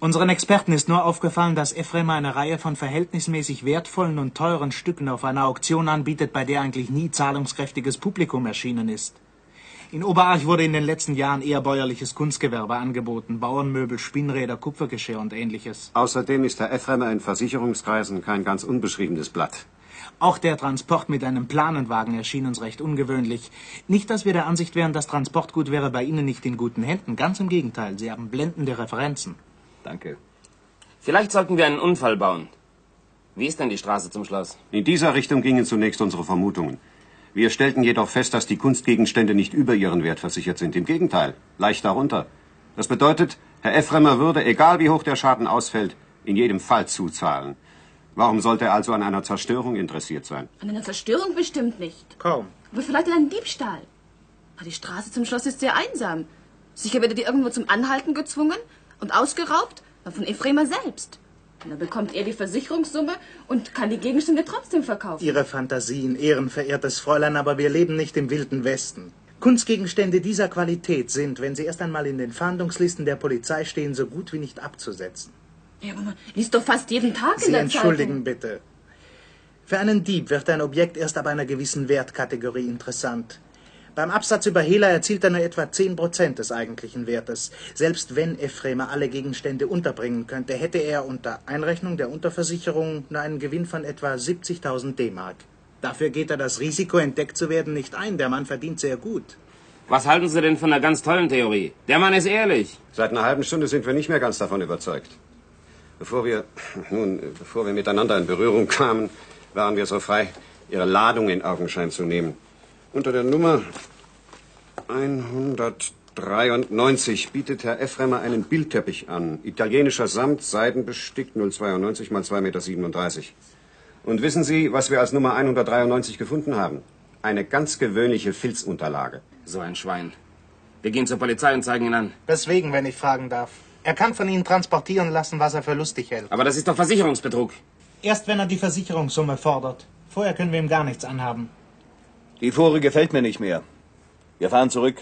Unseren Experten ist nur aufgefallen, dass Ephraim eine Reihe von verhältnismäßig wertvollen und teuren Stücken auf einer Auktion anbietet, bei der eigentlich nie zahlungskräftiges Publikum erschienen ist. In Oberarch wurde in den letzten Jahren eher bäuerliches Kunstgewerbe angeboten, Bauernmöbel, Spinnräder, Kupfergeschirr und ähnliches. Außerdem ist Herr Ephremer in Versicherungskreisen kein ganz unbeschriebenes Blatt. Auch der Transport mit einem Planenwagen erschien uns recht ungewöhnlich. Nicht, dass wir der Ansicht wären, das Transportgut wäre bei Ihnen nicht in guten Händen. Ganz im Gegenteil, Sie haben blendende Referenzen. Danke. Vielleicht sollten wir einen Unfall bauen. Wie ist denn die Straße zum Schloss? In dieser Richtung gingen zunächst unsere Vermutungen. Wir stellten jedoch fest, dass die Kunstgegenstände nicht über ihren Wert versichert sind. Im Gegenteil, leicht darunter. Das bedeutet, Herr Ephremer würde, egal wie hoch der Schaden ausfällt, in jedem Fall zuzahlen. Warum sollte er also an einer Zerstörung interessiert sein? An einer Zerstörung bestimmt nicht. Kaum. Aber vielleicht an einem Diebstahl. Aber die Straße zum Schloss ist sehr einsam. Sicher wird er die irgendwo zum Anhalten gezwungen und ausgeraubt von Ephraimer selbst. Dann bekommt er die Versicherungssumme und kann die Gegenstände trotzdem verkaufen. Ihre Fantasien, ehrenverehrtes Fräulein, aber wir leben nicht im wilden Westen. Kunstgegenstände dieser Qualität sind, wenn sie erst einmal in den Fahndungslisten der Polizei stehen, so gut wie nicht abzusetzen. Ja, aber man liest doch fast jeden Tag in Sie der entschuldigen bitte. Für einen Dieb wird ein Objekt erst ab einer gewissen Wertkategorie interessant. Beim Absatz über Hehler erzielt er nur etwa 10% des eigentlichen Wertes. Selbst wenn Ephremer alle Gegenstände unterbringen könnte, hätte er unter Einrechnung der Unterversicherung nur einen Gewinn von etwa 70.000 D-Mark. Dafür geht er das Risiko, entdeckt zu werden, nicht ein. Der Mann verdient sehr gut. Was halten Sie denn von einer ganz tollen Theorie? Der Mann ist ehrlich. Seit einer halben Stunde sind wir nicht mehr ganz davon überzeugt. Bevor wir, nun, bevor wir miteinander in Berührung kamen, waren wir so frei, Ihre Ladung in Augenschein zu nehmen. Unter der Nummer 193 bietet Herr Ephremer einen Bildteppich an. Italienischer Samt, seidenbestickt, 092 mal 2,37 Meter. Und wissen Sie, was wir als Nummer 193 gefunden haben? Eine ganz gewöhnliche Filzunterlage. So ein Schwein. Wir gehen zur Polizei und zeigen ihn an. Deswegen, wenn ich fragen darf. Er kann von Ihnen transportieren lassen, was er für lustig hält. Aber das ist doch Versicherungsbetrug. Erst wenn er die Versicherungssumme fordert. Vorher können wir ihm gar nichts anhaben. Die Fuhre gefällt mir nicht mehr. Wir fahren zurück.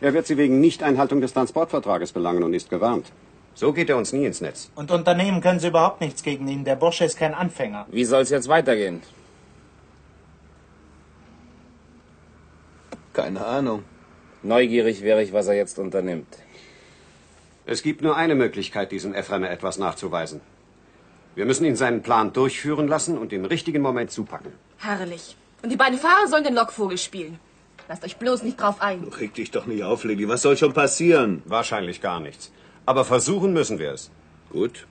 Er wird Sie wegen Nichteinhaltung des Transportvertrages belangen und ist gewarnt. So geht er uns nie ins Netz. Und unternehmen können Sie überhaupt nichts gegen ihn. Der Bursche ist kein Anfänger. Wie soll's jetzt weitergehen? Keine Ahnung. Neugierig wäre ich, was er jetzt unternimmt. Es gibt nur eine Möglichkeit, diesem Ephremer etwas nachzuweisen. Wir müssen ihn seinen Plan durchführen lassen und im richtigen Moment zupacken. Herrlich. Und die beiden Fahrer sollen den Lockvogel spielen. Lasst euch bloß nicht drauf ein. Reg dich doch nicht auf, Lilly. Was soll schon passieren? Wahrscheinlich gar nichts. Aber versuchen müssen wir es. Gut.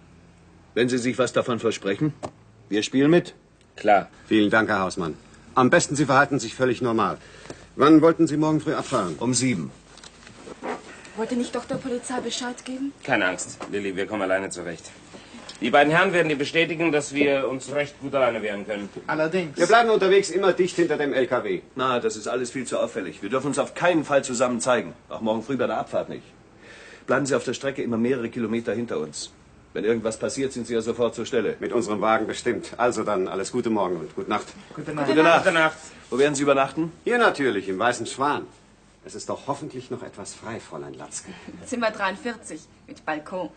Wenn Sie sich was davon versprechen, wir spielen mit. Klar. Vielen Dank, Herr Hausmann. Am besten, Sie verhalten sich völlig normal. Wann wollten Sie morgen früh abfahren? Um sieben. Wollt ihr nicht doch der Polizei Bescheid geben? Keine Angst, Lilly, wir kommen alleine zurecht. Die beiden Herren werden dir bestätigen, dass wir uns recht gut alleine wehren können. Allerdings. Wir bleiben unterwegs immer dicht hinter dem LKW. Na, das ist alles viel zu auffällig. Wir dürfen uns auf keinen Fall zusammen zeigen. Auch morgen früh bei der Abfahrt nicht. Bleiben Sie auf der Strecke immer mehrere Kilometer hinter uns. Wenn irgendwas passiert, sind Sie ja sofort zur Stelle. Mit unserem Wagen bestimmt. Also dann alles Gute morgen und gute Nacht. Gute Nacht. Gute Nacht. Gute Nacht. Wo werden Sie übernachten? Hier natürlich, im Weißen Schwan. Es ist doch hoffentlich noch etwas frei, Fräulein Latzke. Zimmer 43 mit Balkon.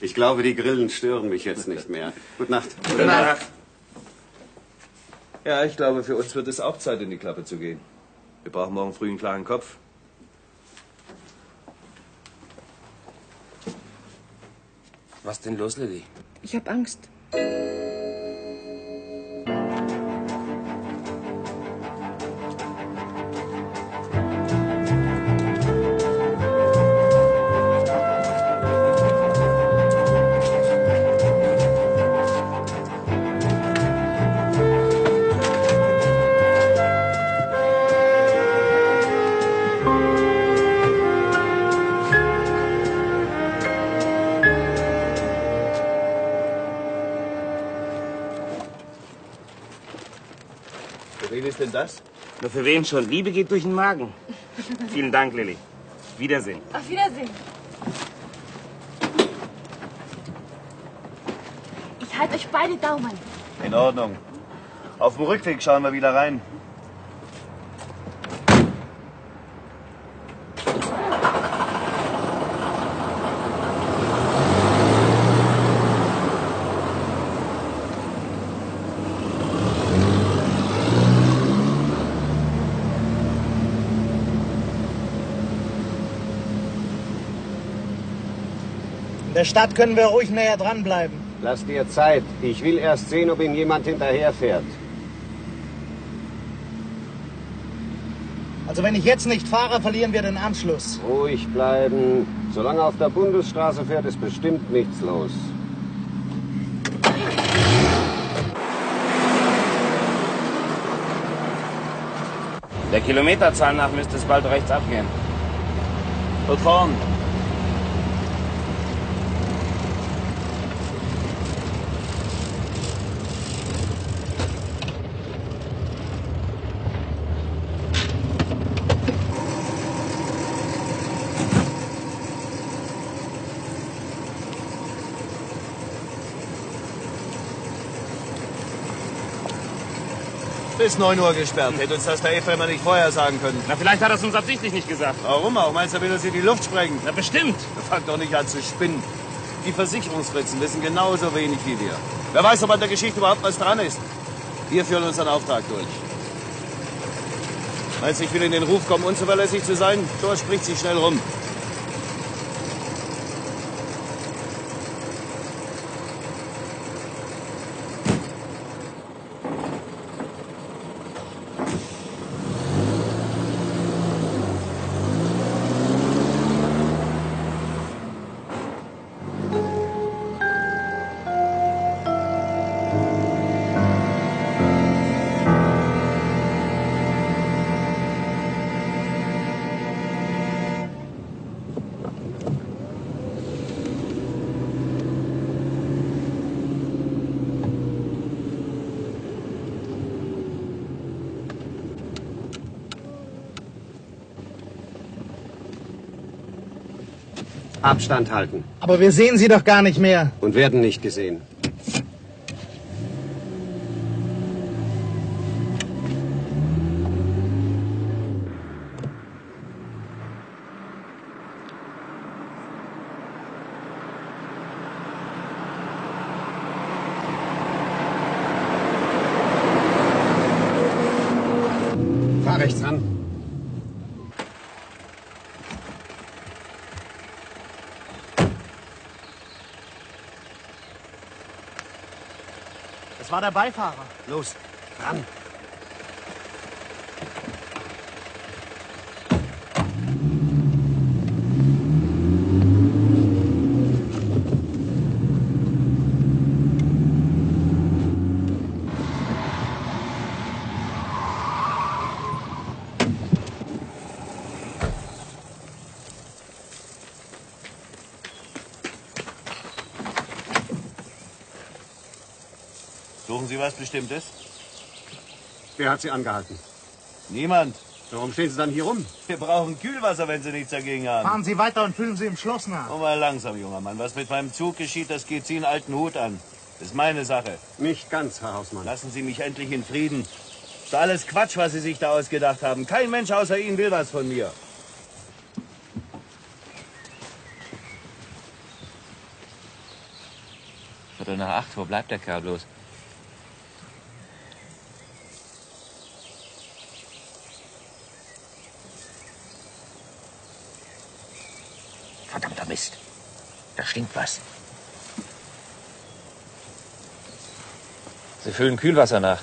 Ich glaube, die Grillen stören mich jetzt nicht mehr. Gute Nacht. Gute Nacht. Ja, ich glaube, für uns wird es auch Zeit, in die Klappe zu gehen. Wir brauchen morgen früh einen klaren Kopf. Was denn los, Lilly? Ich hab Angst. Nur für wen schon? Liebe geht durch den Magen. Vielen Dank, Lilly. Wiedersehen. Auf Wiedersehen. Ich halte euch beide Daumen. In Ordnung. Auf dem Rückweg schauen wir wieder rein. Der Stadt können wir ruhig näher dranbleiben. Lass dir Zeit. Ich will erst sehen, ob Ihnen jemand hinterherfährt. Also wenn ich jetzt nicht fahre, verlieren wir den Anschluss. Ruhig bleiben. Solange auf der Bundesstraße fährt, ist bestimmt nichts los. Der Kilometerzahl nach müsste es bald rechts abgehen. Dort vorn. Bis 9 Uhr gesperrt. Hätte uns das der Ephraim nicht vorher sagen können. Na, vielleicht hat er es uns absichtlich nicht gesagt. Warum auch? Meinst du, er will uns in die Luft sprengen? Na, bestimmt. Fang doch nicht an zu spinnen. Die Versicherungsfritzen wissen genauso wenig wie wir. Wer weiß, ob an der Geschichte überhaupt was dran ist. Wir führen unseren Auftrag durch. Meinst du, ich will in den Ruf kommen, unzuverlässig zu sein? So spricht sich schnell rum. Abstand halten. Aber wir sehen sie doch gar nicht mehr. Und werden nicht gesehen. Fahr rechts ran. Das war der Beifahrer. Los, ran. Was Bestimmtes? Wer hat Sie angehalten? Niemand. Warum stehen Sie dann hier rum? Wir brauchen Kühlwasser, wenn Sie nichts dagegen haben. Fahren Sie weiter und füllen Sie im Schloss nach. Oh, mal langsam, junger Mann. Was mit meinem Zug geschieht, das geht Sie einen alten Hut an. Das ist meine Sache. Nicht ganz, Herr Hausmann. Lassen Sie mich endlich in Frieden. Das ist alles Quatsch, was Sie sich da ausgedacht haben. Kein Mensch außer Ihnen will was von mir. Viertel nach acht, wo bleibt der Kerl bloß? Da stinkt was. Sie füllen Kühlwasser nach.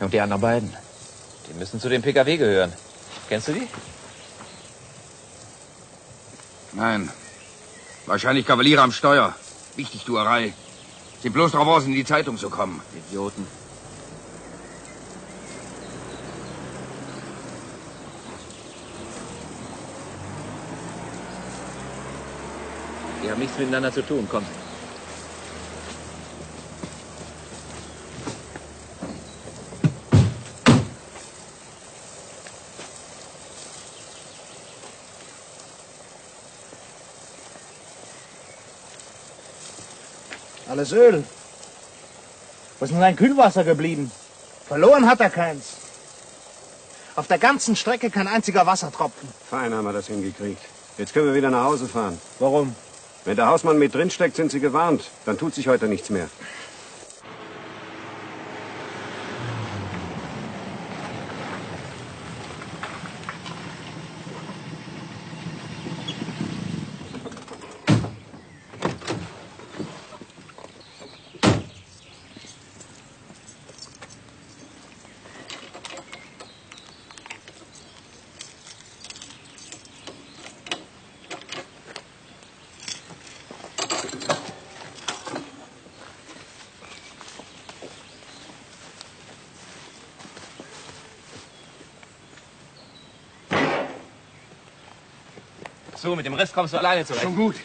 Und die anderen beiden? Die müssen zu dem PKW gehören. Kennst du die? Nein. Wahrscheinlich Kavaliere am Steuer. Wichtig, Duerei. Sieht bloß darauf aus, in die Zeitung zu kommen. Idioten. Nichts miteinander zu tun. Kommt. Alles Öl. Wo ist denn sein Kühlwasser geblieben? Verloren hat er keins. Auf der ganzen Strecke kein einziger Wassertropfen. Fein haben wir das hingekriegt. Jetzt können wir wieder nach Hause fahren. Warum? Wenn der Hausmann mit drinsteckt, sind Sie gewarnt. Dann tut sich heute nichts mehr. Mit dem Rest kommst du alleine zurecht. Schon gut.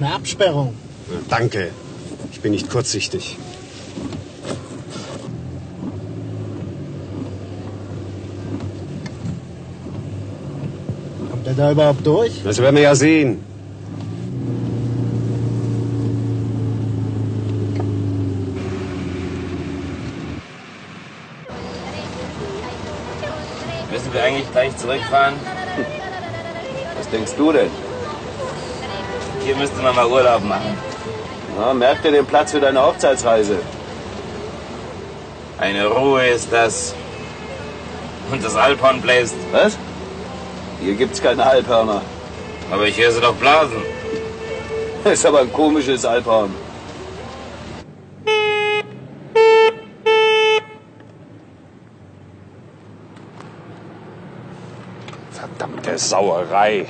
Mensch, eine Absperrung. Danke. Ich bin nicht kurzsichtig. Kommt er da überhaupt durch? Das werden wir ja sehen. Müssen wir eigentlich gleich zurückfahren? Was denkst du denn? Hier müsste man mal Urlaub machen. Na, merk dir den Platz für deine Hochzeitsreise. Eine Ruhe ist das. Und das Alphorn bläst. Was? Hier gibt's keine Alphörner. Aber ich höre sie doch blasen. Das ist aber ein komisches Alphorn. Verdammte Sauerei.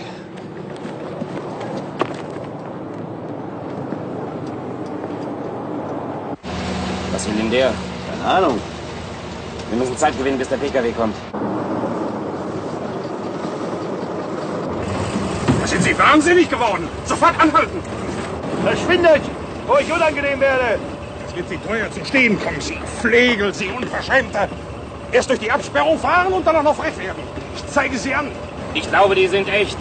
Denn der? Keine Ahnung. Wir müssen Zeit gewinnen, bis der PKW kommt. Sind Sie wahnsinnig geworden? Sofort anhalten! Verschwindet, wo ich unangenehm werde. Das wird Sie teuer zu stehen kommen, Sie Flegel, Sie Unverschämter! Erst durch die Absperrung fahren und dann auch noch frech werden. Ich zeige Sie an. Ich glaube, die sind echt.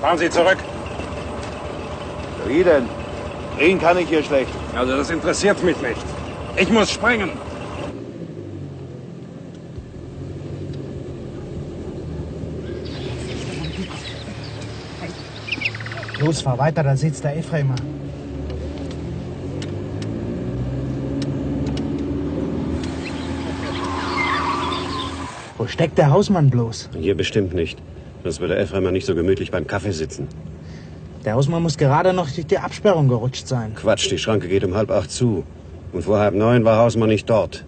Fahren Sie zurück. Wie denn? Den kann ich hier schlecht. Also das interessiert mich nicht. Ich muss springen. Los, fahr weiter, da sitzt der Efraimer. Wo steckt der Hausmann bloß? Hier bestimmt nicht. Sonst würde Efraimer nicht so gemütlich beim Kaffee sitzen. Der Hausmann muss gerade noch durch die Absperrung gerutscht sein. Quatsch, die Schranke geht um halb acht zu. Und vor halb neun war Hausmann nicht dort.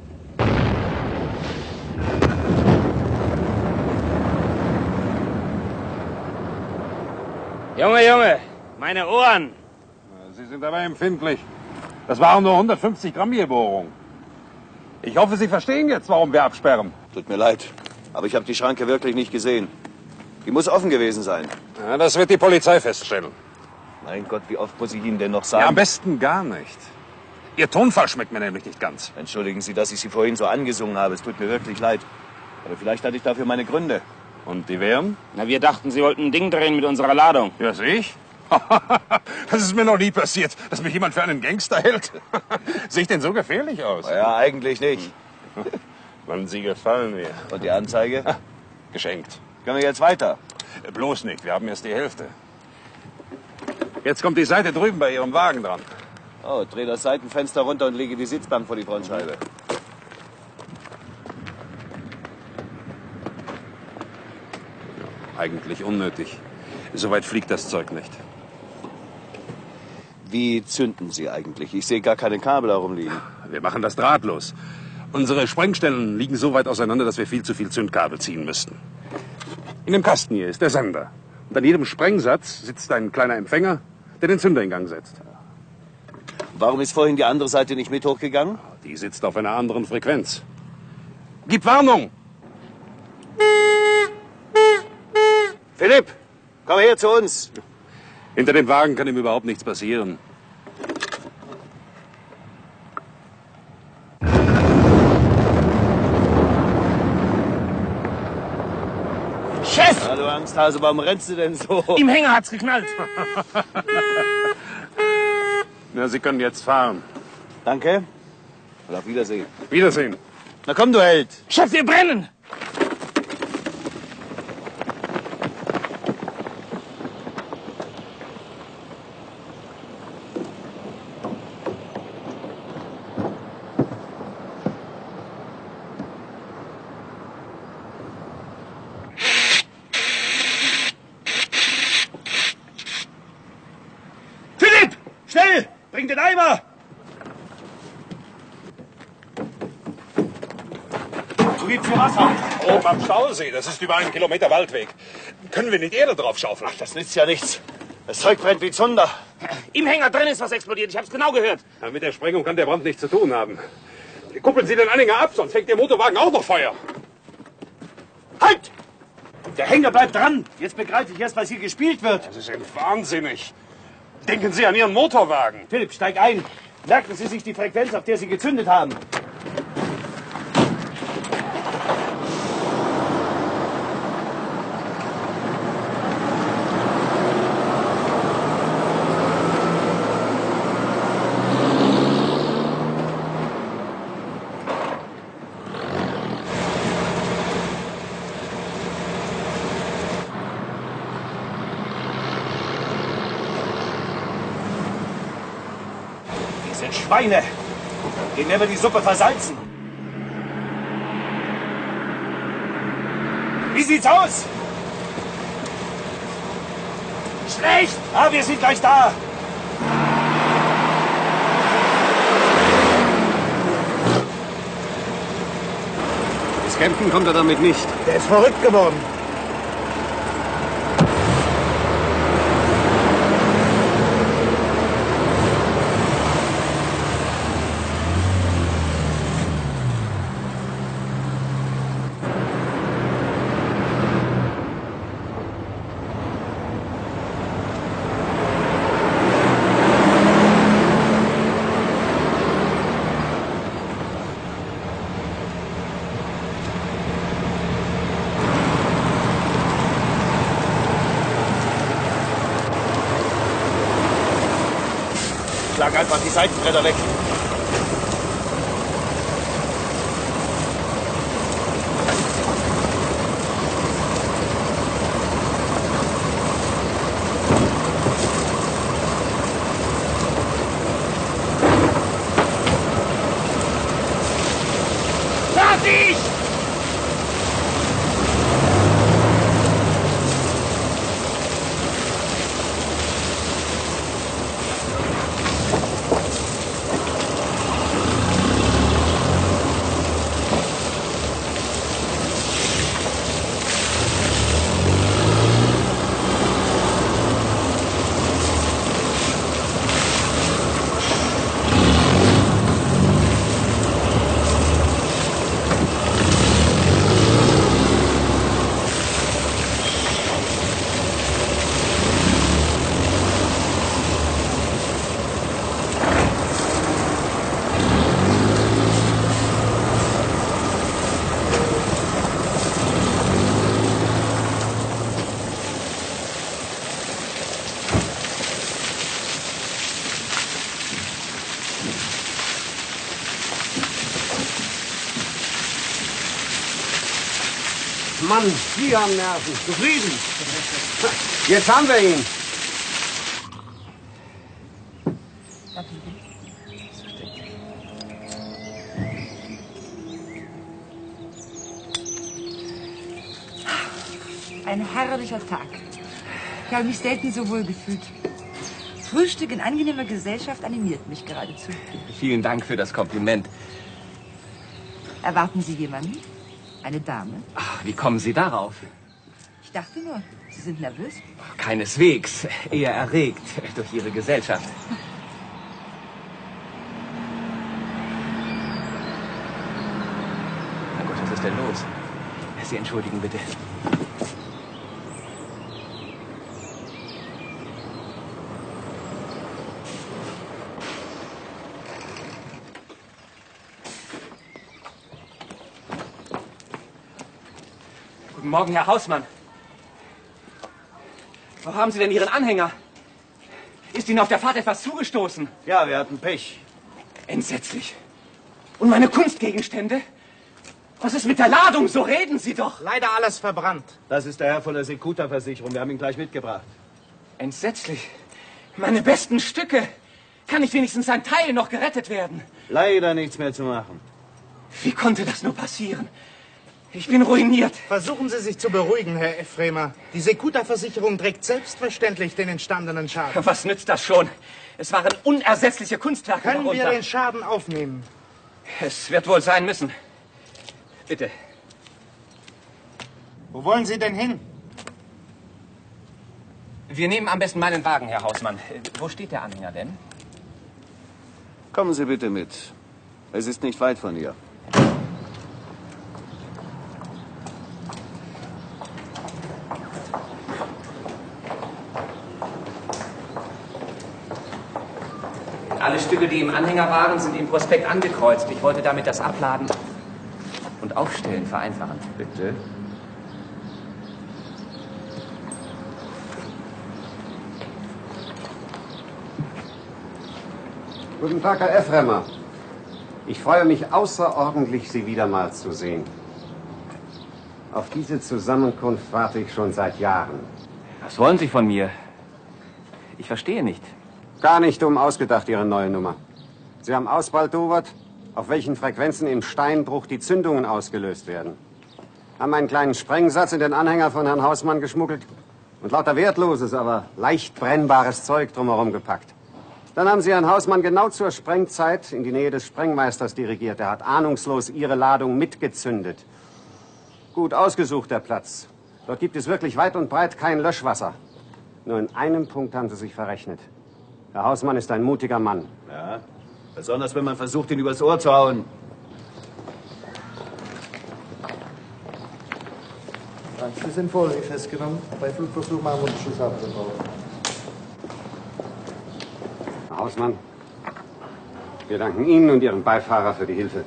Junge, Junge, meine Ohren. Sie sind aber empfindlich. Das waren nur 150 Gramm je Bohrung. Ich hoffe, Sie verstehen jetzt, warum wir absperren. Tut mir leid, aber ich habe die Schranke wirklich nicht gesehen. Die muss offen gewesen sein. Ja, das wird die Polizei feststellen. Mein Gott, wie oft muss ich Ihnen denn noch Ja, sagen? am besten gar nicht. Ihr Tonfall schmeckt mir nämlich nicht ganz. Entschuldigen Sie, dass ich Sie vorhin so angesungen habe. Es tut mir wirklich leid. Aber vielleicht hatte ich dafür meine Gründe. Und die wären? Na, wir dachten, Sie wollten ein Ding drehen mit unserer Ladung. Ja, ich? das ist mir noch nie passiert, dass mich jemand für einen Gangster hält. Sehe ich denn so gefährlich aus? Ja, eigentlich nicht. Wann Sie gefallen mir. Und die Anzeige? Geschenkt. Können wir jetzt weiter? Bloß nicht, wir haben erst die Hälfte. Jetzt kommt die Seite drüben bei Ihrem Wagen dran. Oh, dreh das Seitenfenster runter und lege die Sitzbank vor die Frontscheibe. Eigentlich unnötig. Soweit fliegt das Zeug nicht. Wie zünden Sie eigentlich? Ich sehe gar keine Kabel herumliegen. Wir machen das drahtlos. Unsere Sprengstellen liegen so weit auseinander, dass wir viel zu viel Zündkabel ziehen müssten. In dem Kasten hier ist der Sender. Und an jedem Sprengsatz sitzt ein kleiner Empfänger, der den Zünder in Gang setzt. Warum ist vorhin die andere Seite nicht mit hochgegangen? Die sitzt auf einer anderen Frequenz. Gib Warnung! Philipp, komm her zu uns. Hinter dem Wagen kann ihm überhaupt nichts passieren. Na, du Angsthase, warum rennst du denn so? Im Hänger hat's geknallt. Na, Sie können jetzt fahren. Danke. Und auf Wiedersehen. Wiedersehen. Na komm, du Held. Chef, wir brennen! Philipp, schnell! Bring den Eimer! Wo gibt's hier Wasser? Oben am Stausee, das ist über einen Kilometer Waldweg. Können wir nicht Erde drauf schaufeln? Das nützt ja nichts. Das Zeug brennt wie Zunder. Im Hänger drin ist was explodiert. Ich hab's genau gehört. Ja, mit der Sprengung kann der Brand nichts zu tun haben. Kuppeln Sie den Anhänger ab, sonst fängt der Motorwagen auch noch Feuer. Halt! Der Hänger bleibt dran. Jetzt begreife ich erst, was hier gespielt wird. Das ist ja wahnsinnig. Denken Sie an Ihren Motorwagen. Philipp, steig ein. Merken Sie sich die Frequenz, auf der Sie gezündet haben. Diese Schweine. Denen werden wir die Suppe versalzen. Wie sieht's aus? Schlecht! Ah, wir sind gleich da. Ins Campen kommt er damit nicht. Der ist verrückt geworden. Mann, Sie haben Nerven. Zufrieden. Jetzt haben wir ihn. Ein herrlicher Tag. Ich habe mich selten so wohl gefühlt. Frühstück in angenehmer Gesellschaft animiert mich geradezu. Vielen Dank für das Kompliment. Erwarten Sie jemanden? Eine Dame? Ach, wie kommen Sie darauf? Ich dachte nur, Sie sind nervös. Keineswegs, eher erregt durch Ihre Gesellschaft. Na Gott, was ist denn los? Sie entschuldigen bitte. Guten Morgen, Herr Hausmann. Wo haben Sie denn Ihren Anhänger? Ist Ihnen auf der Fahrt etwas zugestoßen? Ja, wir hatten Pech. Entsetzlich. Und meine Kunstgegenstände? Was ist mit der Ladung? So reden Sie doch. Leider alles verbrannt. Das ist der Herr von der Sekuta-Versicherung. Wir haben ihn gleich mitgebracht. Entsetzlich. Meine besten Stücke. Kann nicht wenigstens ein Teil noch gerettet werden? Leider nichts mehr zu machen. Wie konnte das nur passieren? Ich bin ruiniert. Versuchen Sie sich zu beruhigen, Herr Ephremer. Die Sekuta-Versicherung trägt selbstverständlich den entstandenen Schaden. Was nützt das schon? Es waren unersetzliche Kunstwerke Können wir darunter. den Schaden aufnehmen? Es wird wohl sein müssen. Bitte. Wo wollen Sie denn hin? Wir nehmen am besten meinen Wagen, Herr Hausmann. Wo steht der Anhänger denn? Kommen Sie bitte mit. Es ist nicht weit von hier. Alle Stücke, die im Anhänger waren, sind im Prospekt angekreuzt. Ich wollte damit das Abladen und Aufstellen vereinfachen. Bitte. Guten Tag, Herr Ephremer. Ich freue mich außerordentlich, Sie wieder mal zu sehen. Auf diese Zusammenkunft warte ich schon seit Jahren. Was wollen Sie von mir? Ich verstehe nicht. Gar nicht dumm ausgedacht, Ihre neue Nummer. Sie haben ausbaldowert, auf welchen Frequenzen im Steinbruch die Zündungen ausgelöst werden. Haben einen kleinen Sprengsatz in den Anhänger von Herrn Hausmann geschmuggelt und lauter wertloses, aber leicht brennbares Zeug drumherum gepackt. Dann haben Sie Herrn Hausmann genau zur Sprengzeit in die Nähe des Sprengmeisters dirigiert. Er hat ahnungslos Ihre Ladung mitgezündet. Gut ausgesucht, der Platz. Dort gibt es wirklich weit und breit kein Löschwasser. Nur in einem Punkt haben Sie sich verrechnet. Herr Hausmann ist ein mutiger Mann. Ja, besonders wenn man versucht, ihn übers Ohr zu hauen. Sie sind vorläufig festgenommen. Bei Flugversuch machen wir den Schuss abgebaut. Herr Hausmann, wir danken Ihnen und Ihrem Beifahrer für die Hilfe.